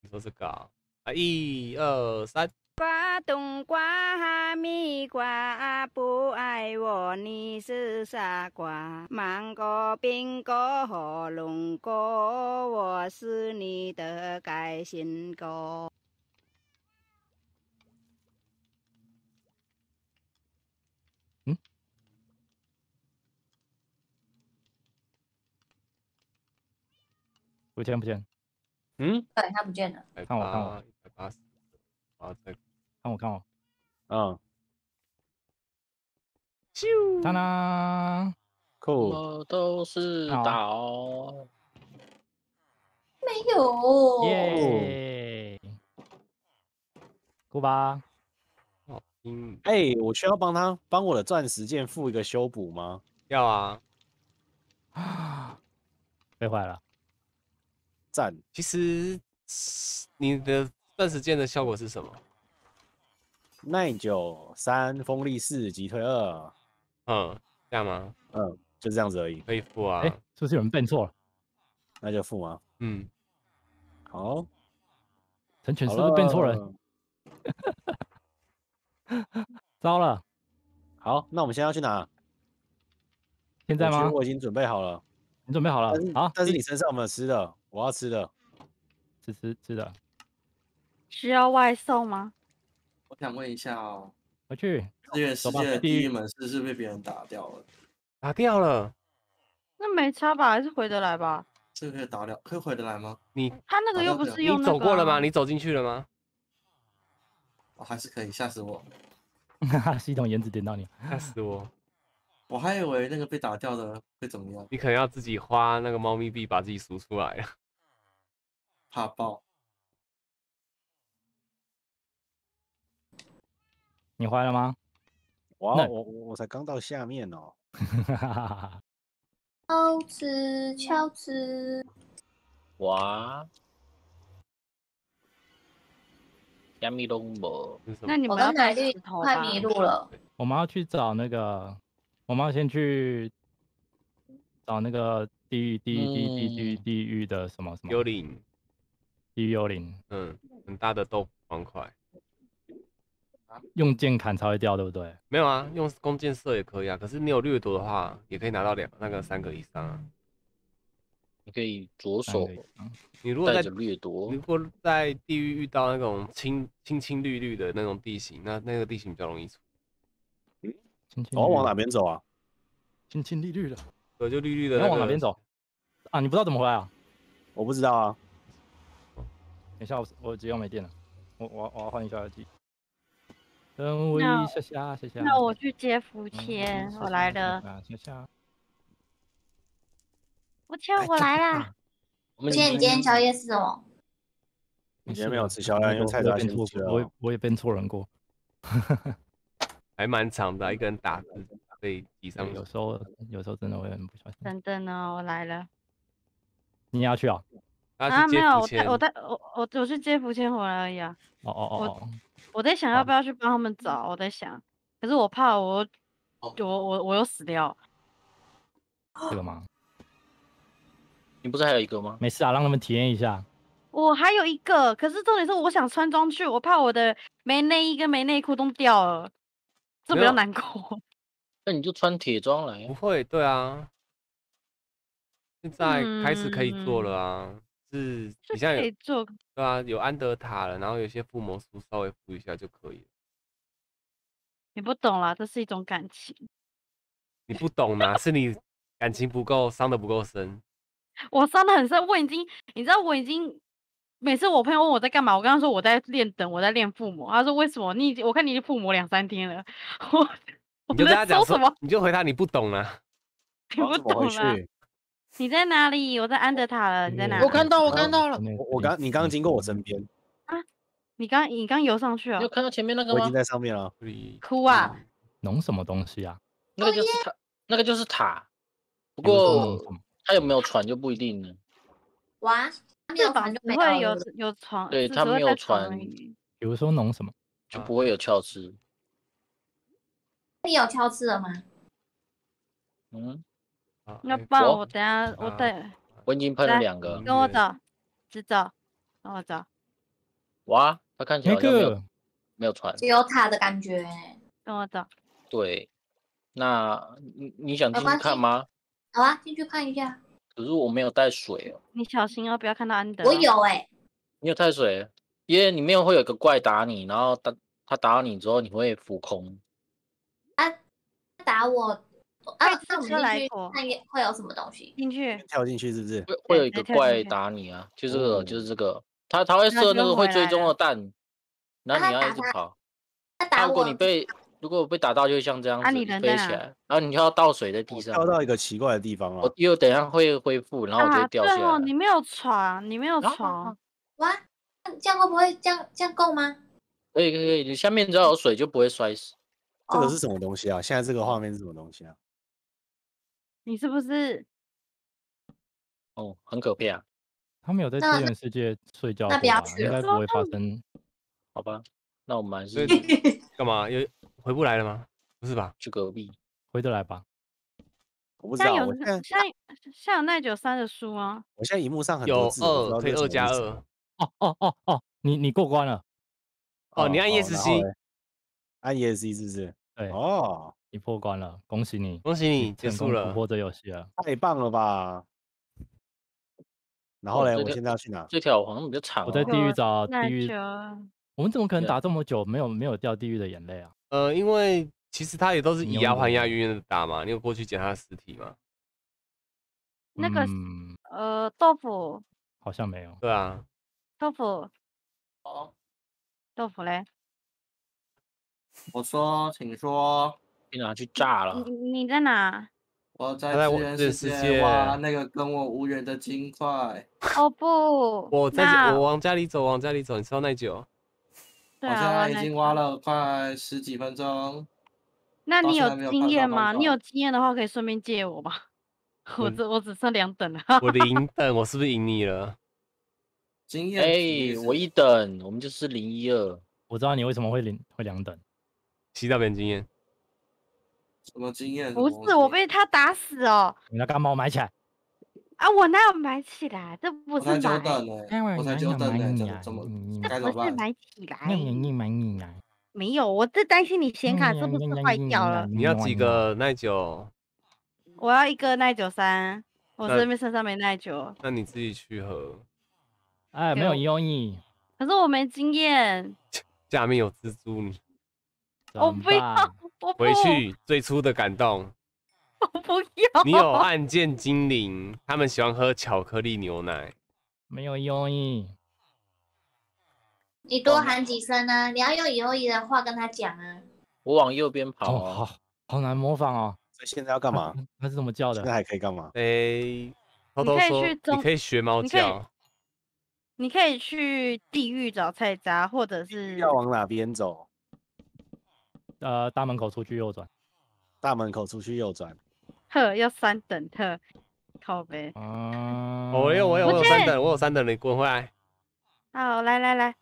你说这个啊？啊，一二三，瓜冬瓜哈密瓜，不爱我你是傻瓜。芒果、苹果、火龙果，我是你的开心果。不见不见，嗯对，他不见了。百看我看我八，一百八十，我要再看我看我，嗯，咻。当当，酷，我都是好岛。没有。耶！酷吧？好听，哎，我需要帮他帮我的钻石剑付一个修补吗？要啊。被坏了，赞，其实你的钻石剑的效果是什么？耐久三，风力四，击退二，嗯，这样吗？嗯，就这样子而已，可以付啊哎。，是不是有人变错了？那就付吗？嗯，好，陈犬好是不是变错人？了。糟了，好，那我们现在要去哪？现在吗？我我已经准备好了，你准备好了但是？好，但是你身上有没有吃的？我要吃的。吃吃吃的，需要外送吗？我想问一下哦，回去。资源世走吧界的地狱地狱门市是被别人打掉了？打掉了。那没差吧，还是回得来吧？这个可以打掉，可以回得来吗？你他那个又不是用那个、啊走过了吗？？你走进去了吗？哦，还是可以，吓死我！系统颜值点到你，吓死我！我还以为那个被打掉的会怎么样，你可能要自己花那个猫咪币把自己赎出来了。怕爆。你坏了吗？哇，我我我才刚到下面哦。敲吃敲吃，哇，亚米拢无。是什么那你我们要带跟奶绿石头吧？快迷路了。我们要去找那个，我们要先去找那个地狱地狱地狱地狱嗯地狱的什么什么幽灵，幽灵，嗯，很大的豆腐方块。用剑砍才会掉，对不对？没有啊，用弓箭射也可以啊。可是你有掠夺的话，也可以拿到两那个三个以上啊。你可以左手你如果在掠夺你，如果在地狱遇到那种青青青绿绿的那种地形，那那个地形比较容易出。轻轻我要往哪边走啊？青青绿绿的，对，就绿绿的、你那个。要往哪边走？啊？你不知道怎么回来啊？我不知道啊。等一下，我我机要没电了，我我我要换一下耳机。等我那一下下下下。那我去接福嗯签，下我来下了。下下下。福签，我来啦！我们而且你今天宵夜是什么？你今天没有吃宵夜，因为菜我渣先也变错过，我也吃了哦。我也变错人过。还蛮长的啊，一个人打字被挤上有。时候有时候真的会很不小心。等等呢，我来了。你也要去啊？啊，他去接没有，我带我带我我我去接福签回来而已啊。哦哦哦哦，我在想要不要去帮他们找，我在想，可是我怕我哦我我我又死掉。这个吗？你不是还有一个吗？没事啊，让他们体验一下。我还有一个，可是重点是我想穿装去，我怕我的没内衣跟没内裤都掉了，这比较难过。那你就穿铁装来啊。不会，对啊，现在开始可以做嗯了啊，是就你像可以做。对啊，有安德塔了，然后有些附魔术稍微敷一下就可以了。你不懂啦，这是一种感情。你不懂啦，是你感情不够，伤的不够深。我伤的很深，我已经，你知道我已经，每次我朋友问我在干嘛，我跟他说我在练等，我在练附魔。他说为什么？你已经我看你已经附魔两三天了，我 我你就跟他在讲什么？，你就回答你不懂啦。你不懂啦。去？你在哪里？我在安德塔了，你在哪里？我看到，我看到了。我我刚你刚刚经过我身边啊，你刚你刚游上去哦，你有看到前面那个吗我已经？在上面了。哭啊！弄什么东西啊？那个就是塔，那个就是塔。不过？它有没有船就不一定了。哇，没有船就没会有有船，对它没有船比如说弄什么？啊就不会有翘翅。你有挑刺了吗？嗯，那不然我我等下我啊等我已经喷了两个跟我走，直走，跟我走，哇，他看起来好像没有没有船。只有塔的感觉。跟我走。对，那你你想进去看吗？好啊，进去看一下。可是我没有带水哦。你小心哦，不要看到安德。我。有哎、你有带水？因为里面会有个怪打你，然后打他打到你之后，你会浮空。啊打我啊快！那我吃车来们进去过看一会有什么东西？进去，跳进去是不是？会会有一个怪打你啊，就是这个，哦就是这个，他他会射那个会追踪的弹，然后你要一直跑。他打他如果，你被如果被打到，就会像这样啊子飞起来，然后你就要倒水在地上。跳到一个奇怪的地方了我。因为等一下会恢复，然后我就掉对哦，下来。你没有床，你没有啊床，哇，这样会不会这样这样够吗？可以可以可以，你下面只要有水就不会摔死。哦这个是什么东西啊？现在这个画面是什么东西啊？你是不是？哦，很可怕，他们有在那资源世界睡觉那过吧？不要去了应该不会发生。好吧？那我们还所是以 干嘛？又回不来了吗？不是吧？去隔壁。回得来吧？我不知道，现在有我现在现在现在有奈久三的书吗？我现在荧幕上很有多字，我不知二，道这是可以二加什么意思二。哦哦哦哦，你你过关了，哦，你按然 ESC，按 ESC 是不是？对，哦，你破关了，恭喜你，恭喜你结束了突。破这游戏了。太棒了吧！然后嘞，我现在要去哪？这条好像比较长、哦。我在地狱找地狱，我们怎么可能打这么久没有没有掉地狱的眼泪啊？呃，因为其实他也都是以牙还牙，远远的打嘛。你有过去捡他的尸体吗？那个嗯，呃豆腐好像没有。对啊，豆腐哦，豆腐嘞，我说，请说，被拿去炸了。你你在哪？我在他在我资源世世界挖那个跟我无缘的金块，哦不，我在我往家里走，往家里走。你吃到耐久？我现对啊，我在已经挖了快十几分钟。那你有经验吗？你有经验的话，可以顺便借我吧？我我只我只剩两等了。我零等，我是不是赢你了？经验哎、值我一等，我们就是零一二。我知道你为什么会零会两等，吸到别人经验。什么经验？不是，我被他打死哦！你来干嘛？我买起来。啊，我哪有埋起来？这不我才九是买，等呢、哎我我才哪有九等你啊怎么怎么你该怎么办？这不是埋起来。那你你买你啊？没有，我在担心你显卡是不是坏掉了。你要几个耐久？我要一个耐久三，我那这边身上没耐久，那你自己去喝。哎，没有优异，可是我没经验，下面有蜘蛛，你我不要，我回，去最初的感动。我不要。你有暗箭精灵，他们喜欢喝巧克力牛奶。没有用意。你多喊几声呢？你要用以后一的话跟他讲啊。我往右边跑、哦，好好难模仿哦。所以现在要干嘛？他？是怎么叫的？现在还可以干嘛？诶、偷你可以偷说，去你可以学猫叫。你可以去地狱找菜渣，或者是要往哪边走？呃，大门口出去右转。大门口出去右转。呵要三等特，靠呗。嗯，哦我有，我有，我有三等，我有三等，你滚回来。好，来来来，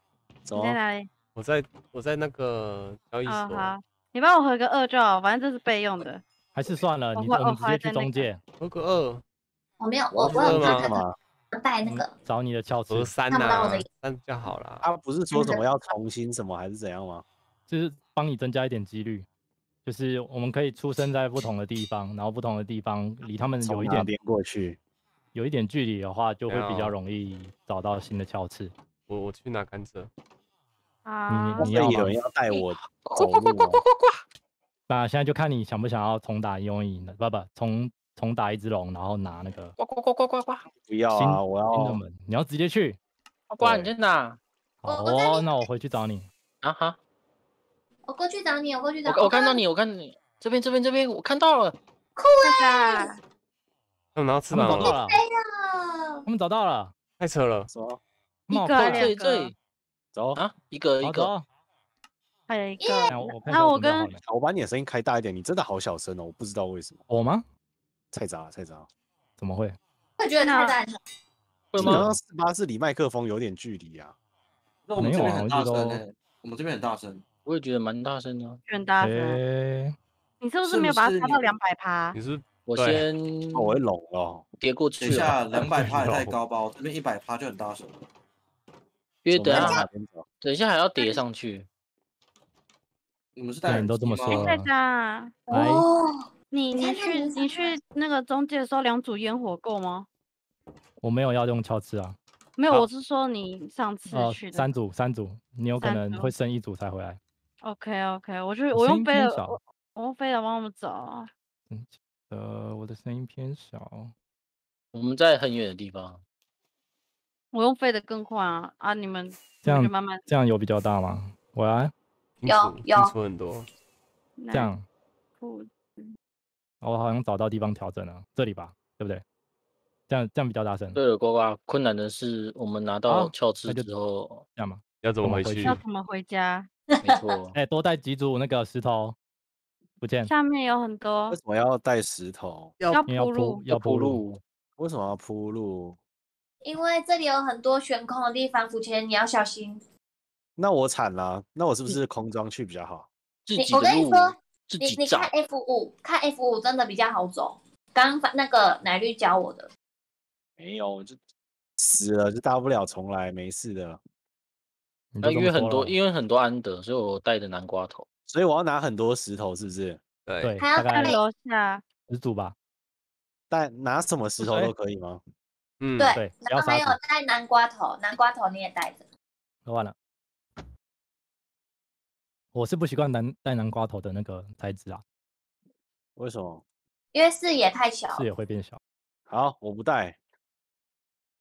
走你在哪里？我在我在那个交易所。哦好，你帮我合个二就好，反正这是备用的。还是算了，我会我你我们直接去中介合个二，我没有，我我有吗看干嘛？带那个，找你的翘合，三呐三就好了。他不是说什么要重新什么还是怎样吗？就是帮你增加一点几率。就是我们可以出生在不同的地方，然后不同的地方离他们有一点过去？有一点距离的话，就会比较容易找到新的鞘刺。我我去拿甘蔗。啊你，你要有人？要带我走路哦。那现在就看你想不想要重打用影的，不不，重重打一只龙，然后拿那个呱呱呱呱呱呱不要啊！我要新的门，你要直接去。呱呱，你对在哪？好哦，那我回去找你。啊哈，我过去找你，我过去找我我看到你，我看到你这边这边这边，我看到了。这个啊他们拿到翅膀了，找到了，啊他们找到了，太扯了。什么冒泡一个还这里两个这里走？啊，一个一个。还有一个，那我跟我把你的声音开大一点，你真的好小声哦，我不知道为什么。我吗？太杂菜杂，怎么会？会觉得太大声。会吗基本上？四八是离麦克风有点距离啊。那我们这边很大声欸我们这边很大声。我也觉得蛮大声的啊。很大声，诶，你是不是是没有把它插到两百趴你？是我先哦我会聋哦。叠过等一去了，下，两百趴也太高吧？我这边一百趴就很大声。因为等下？等一下还要叠上去。你们是戴耳对你都这么说了在家，哦，你你去你去那个中介的时候，两组烟火够吗？我没有要用敲刺啊。没有，我是说你上次呃去，的。三组三组，你有可能会剩一组才回来。OK OK，我去我用飞的，小我我用飞的帮我们找。嗯，呃，我的声音偏小。我们在很远的地方，我用飞的更快啊啊！你们这样你们就慢慢这样有比较大吗？我来，清有楚有清楚很多。这这样，裤我好像找到地方调整了，这里吧，对不对？这样这样比较大声，对了，呱呱，困难的是我们拿到好鞘刺那就之后，这样嘛。要怎么我们回去要？怎么回家？没错，哎、多带几组那个石头，不见，下面有很多为什么要带石头？要铺铺路，要铺铺路。为什么要铺路？因为这里有很多悬空的地方，福前你要小心。那我惨了，那我是不是空装去比较好？你自己我跟你说，自己找你你看。F 五，看 F 五真的比较好走。刚刚那个奶绿教我的，没有，就死了就大不了重来，没事的。你那因为很多，因为很多安德，所以我带着南瓜头。所以我要拿很多石头，是不是？对，还要大概带楼下十组吧。带拿什么石头哎都可以吗？嗯，对，然后还有带南瓜头，南瓜头你也带着。喝完了。我是不习惯南带南瓜头的那个材质啊，为什么？因为视野太小视。野会变小。好，我不带。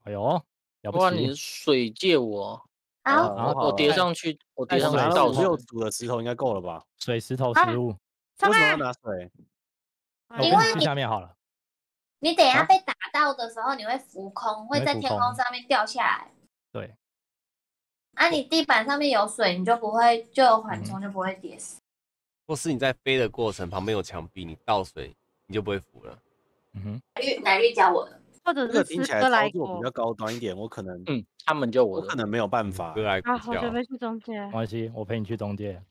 哎呦，要不哇，你的！水借我，好，好我我叠上去，我叠上去倒水了五六。组的石头应该够了吧？水石头啊食物，上为什么要拿水？因为你下面好了。你等一下啊被打到的时候，你会浮空，会在天空空上面掉下来。对，啊，你地板上面有水，你就不会就有缓嗯冲，就不会跌死。或是你在飞的过程旁边有墙壁，你倒水你就不会浮了。嗯哼，奶绿奶绿教我的，或者这个是听起来操作比较高端一点，我可能嗯，他们就我。我可能没有办法。哥来啊，鼓叫，我准备去中介没。关系，我陪你去中介。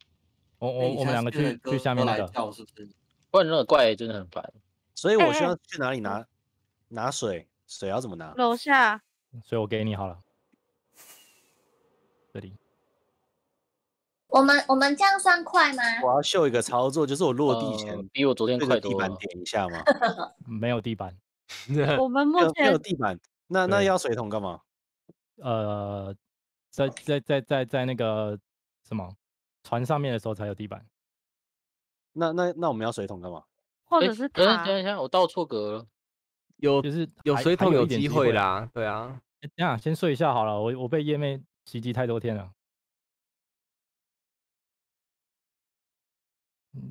我我我们两个去去下面那个，跳是不是？不然那个怪真的很烦。所以我需哎要去哪里拿拿水？水要怎么拿？楼下所以我给你好了。这里我们我们这样算快吗？我要秀一个操作，就是我落地前呃比我昨天快多了。点一下吗。没有地板，我们目前有没有地板，那那要水桶干嘛？呃，在在在在在那个什么船上面的时候才有地板。那那那我们要水桶干嘛？哎或者是等一下等一下，我倒错格了。有就是有水桶有机机会。啦，对啊，哎等一下先睡一下好了，我我被夜妹袭击太多天了。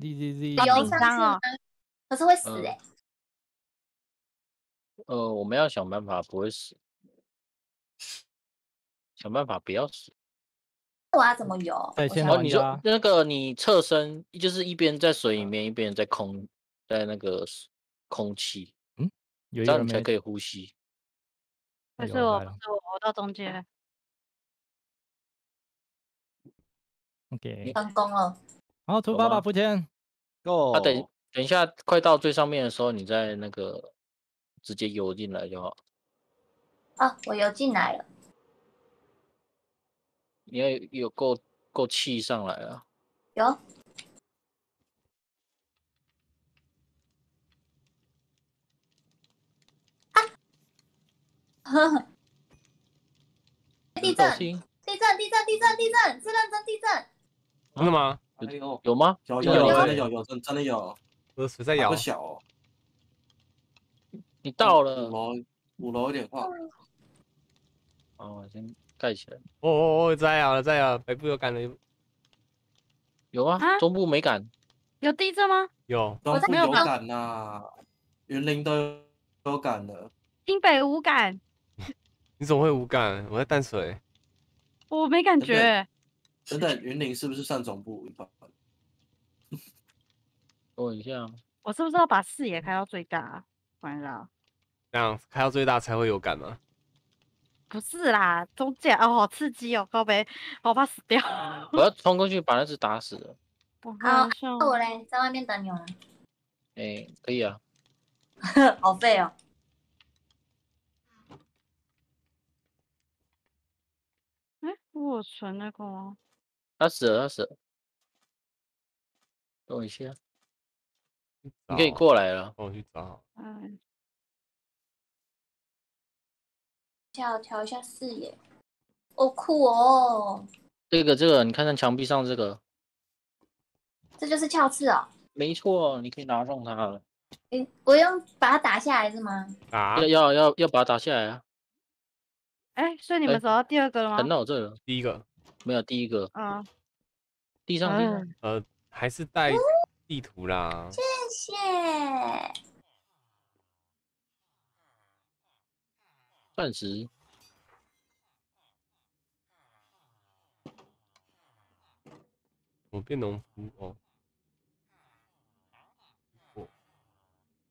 Z Z Z，好游上紧张哦？可是会死嗯哎、呃，我们要想办法不会死，想办法不要死。我要怎么游？在线我想哦，你说家那个你侧身，就是一边在水里面，一边在空，在那个空气，这样有一个人你才可以呼吸。不是我，不是我，我到中间。OK，成功了。好，出发吧，有吗福建。Go！啊，等等一下，快到最上面的时候，你在那个直接游进来就好。啊，我游进来了。你要有有够够气上来啊！有，地震，地震，地震，地震，地震，是认真地震。真的吗？哎呦，有吗？有有有有真的有有真真的有，我的水在摇好。小哦，你到五了，楼五楼有点晃，哦，先盖起来。哦哦哦，在啊，在啊，北部有感了，有啊啊，中部没感。有地震吗？有。中部有有感呐，云林都有有感的，新北无感，你怎么会无感？我在淡水。我没感真的觉。等等，云林是不是算总部一块？等 我一下，我是不是要把视野开到最大啊？完了，这样开到最大才会有感吗？不是啦，中间哦，好刺激哦，高杯，我怕死掉。我要冲过去把那只打死了。我好那我嘞，在外面等你们，哎，可以啊。好废哦。哎，我有存那个吗？他死了，他死了。等我一下，你可以找过来了。帮我去找。嗯，调调一下视野，哦酷哦，这个这个，你看看墙壁上这个，这就是鞘刺哦。没错，你可以拿中它了。诶，我用把它打下来是吗？啊要要要要把它打下来啊！哎，所以你哎们找到第二个了吗？等？到我这了，第一个，没有第一个，嗯，地上地上。嗯呃，还是带地图啦。谢谢。钻石，我变农夫哦。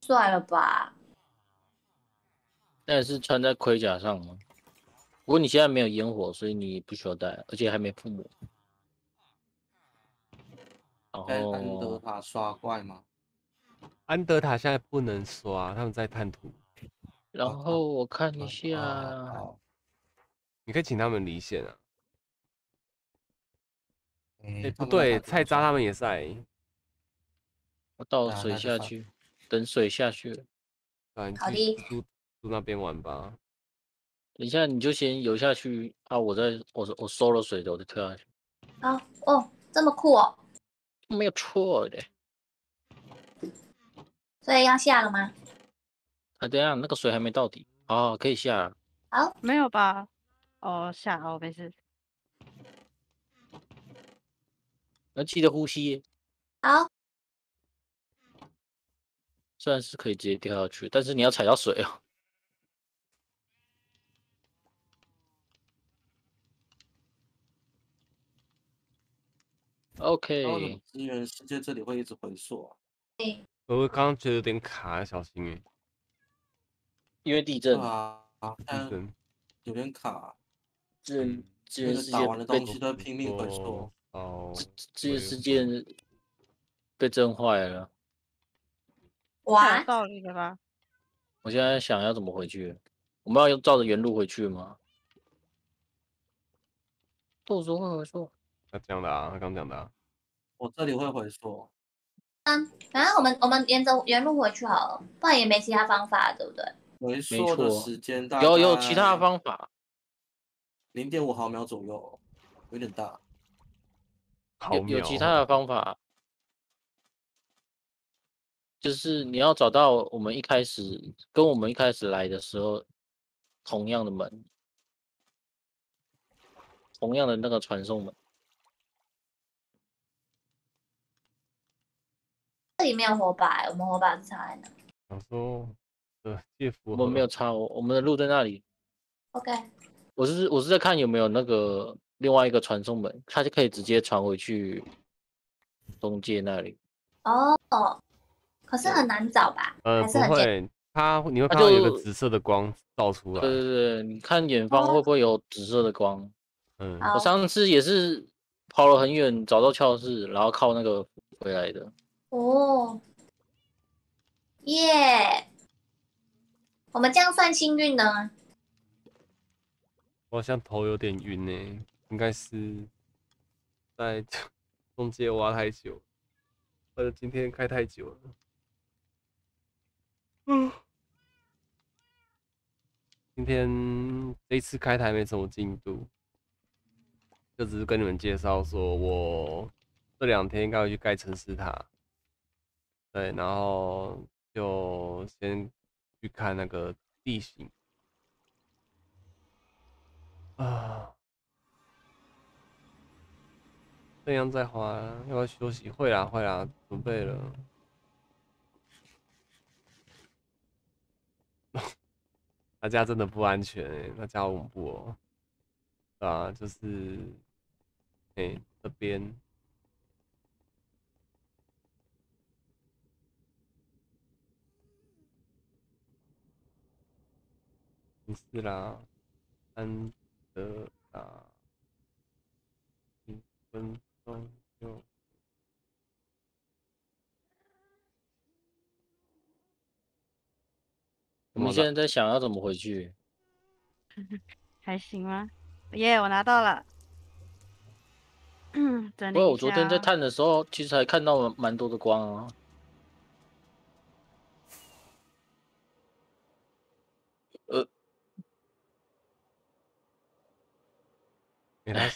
算了吧？那是穿在盔甲上吗？不过你现在没有烟火，所以你不需要带，而且还没附魔。然在安德塔刷怪吗？安德塔现在不能刷，他们在探图。然后我看一啊下，好你可以请他们离线啊。哎哎，不对，菜渣他们也在。我倒水下去，等水下去了。好去的住住那边玩吧。等一下你就先游下去啊！我再我我收了水的，我就跳下去，哦哦，这么酷哦，没有错的。所以要下了吗？啊，等一下那个水还没到底，哦，可以下了。没有吧？哦，下哦，没事。要记得呼吸，好，虽然是可以直接掉下去，但是你要踩到水哦。OK，资源世界这里会一直回溯啊？我刚刚觉得有点卡，小心哎。因为地震对，啊，地震。有点卡，资源资那个源事件被打完的东西都拼命回溯。哦，资源事件被震坏了。哇有，道理了吧？我现在想要怎么回去？我们要用照着原路回去吗？到时候会回溯。他讲的啊，他刚讲的啊。我这里会回溯，反正我们我们沿着原路回去好了，不然也没其他方法，对不对？回溯的错时间大有有其他的方法，零点五毫秒左右，有点大。毫有有其他的方法，就是你要找到我们一开始跟我们一开始来的时候同样的门，同样的那个传送门。这里没有火把，我们火把在哪想说，呃，介符我们没有插，我我们的路在那里。？OK，我是我是在看有没有那个另外一个传送门，它就可以直接传回去中介那里。哦，可是很难找吧？呃，不还是很简会，它你会看到有一个紫色的光照出来。对对对，你看远方会不会有紫色的光？嗯，我上次也是跑了很远找到教室，然后靠那个回来的。哦，耶！我们这样算幸运呢？我好像头有点晕呢，应该是在 中介挖太久，或者今天开太久了。嗯，今天这一次开台没什么进度，就只是跟你们介绍说，我这两天应该会去盖城市塔，对，然后就先去看那个地形啊。这样再滑，要不要休息？会啦，会啦，准备了。他家真的不安全哎，他家恐怖哦。啊，就是，哎，这边没事啦，安德达，一分钟就。我们现在在想要怎么回去，还行吗？耶，我拿到了。嗯，不过我昨天在探的时候，其实还看到蛮多的光啊。原来，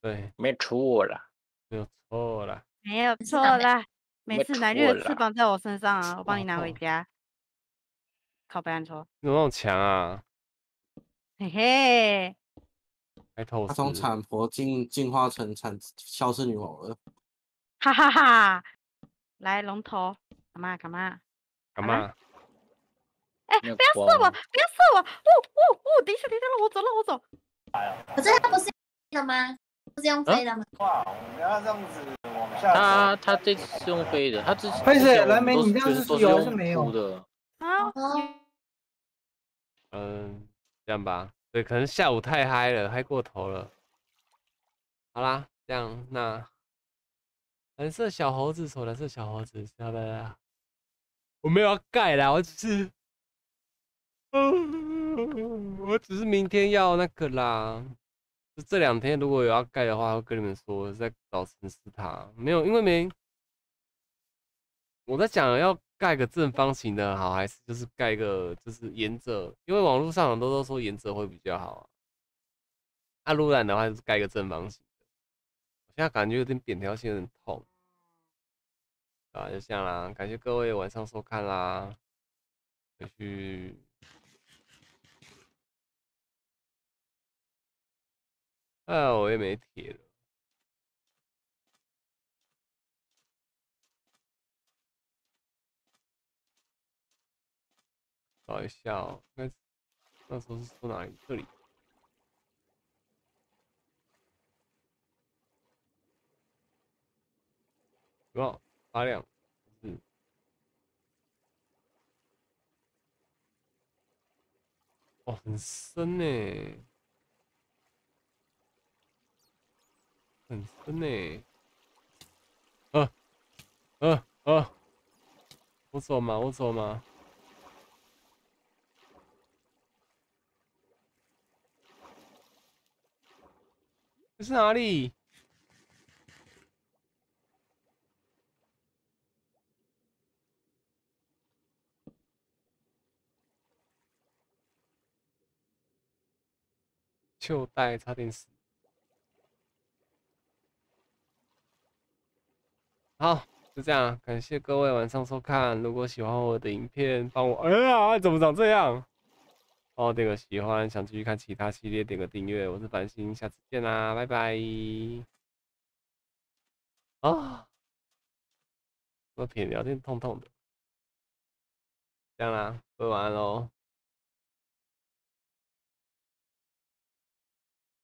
对，没错了，没有错了，没有错啦。每次来就翅膀在我身上啊，我帮你拿回家。靠背安抽，有那么强啊？嘿嘿，开透他从产婆进进化成产消失女王了。哈哈哈！来龙头，干嘛干嘛干嘛？哎，不要射我！不要射我！呜呜呜！等一下等一下，让我走让我走。可是他不是的吗？不是用飞的吗？哇，不要这样子往下。他他这次是用飞的，他之前。飞是蓝莓，你这样是有还是没有的？啊。嗯，这样吧，对，可能下午太嗨了，嗨过头了。好啦，这样那蓝色小猴子，手蓝色小猴子，晓得啦。我没有要盖啦，我只是，嗯，我只是明天要那个啦。就这两天如果有要盖的话，会跟你们说在找城市塔。没有，因为没，我在讲要盖个正方形的好，还是就是盖个就是沿着，因为网络上很多都说沿着会比较好啊。那如然的话就是盖个正方形的。我现在感觉有点扁条线有点痛。啊，就这样啦，感谢各位晚上收看啦，回去。啊，我也没铁了。找一下哦，那那时候是从哪里？这里。哇，发亮，嗯。哦，很深呢。很深呢，呃，呃，呃，我走嘛？我走嘛？这是哪里？就带差点死。好，就这样，感谢各位晚上收看。如果喜欢我的影片，帮我，哎呀，怎么长这样？帮我点个喜欢，想继续看其他系列，点个订阅。我是繁星，下次见啦，拜拜。啊，我腿聊天痛痛的，这样啦，各位晚安喽。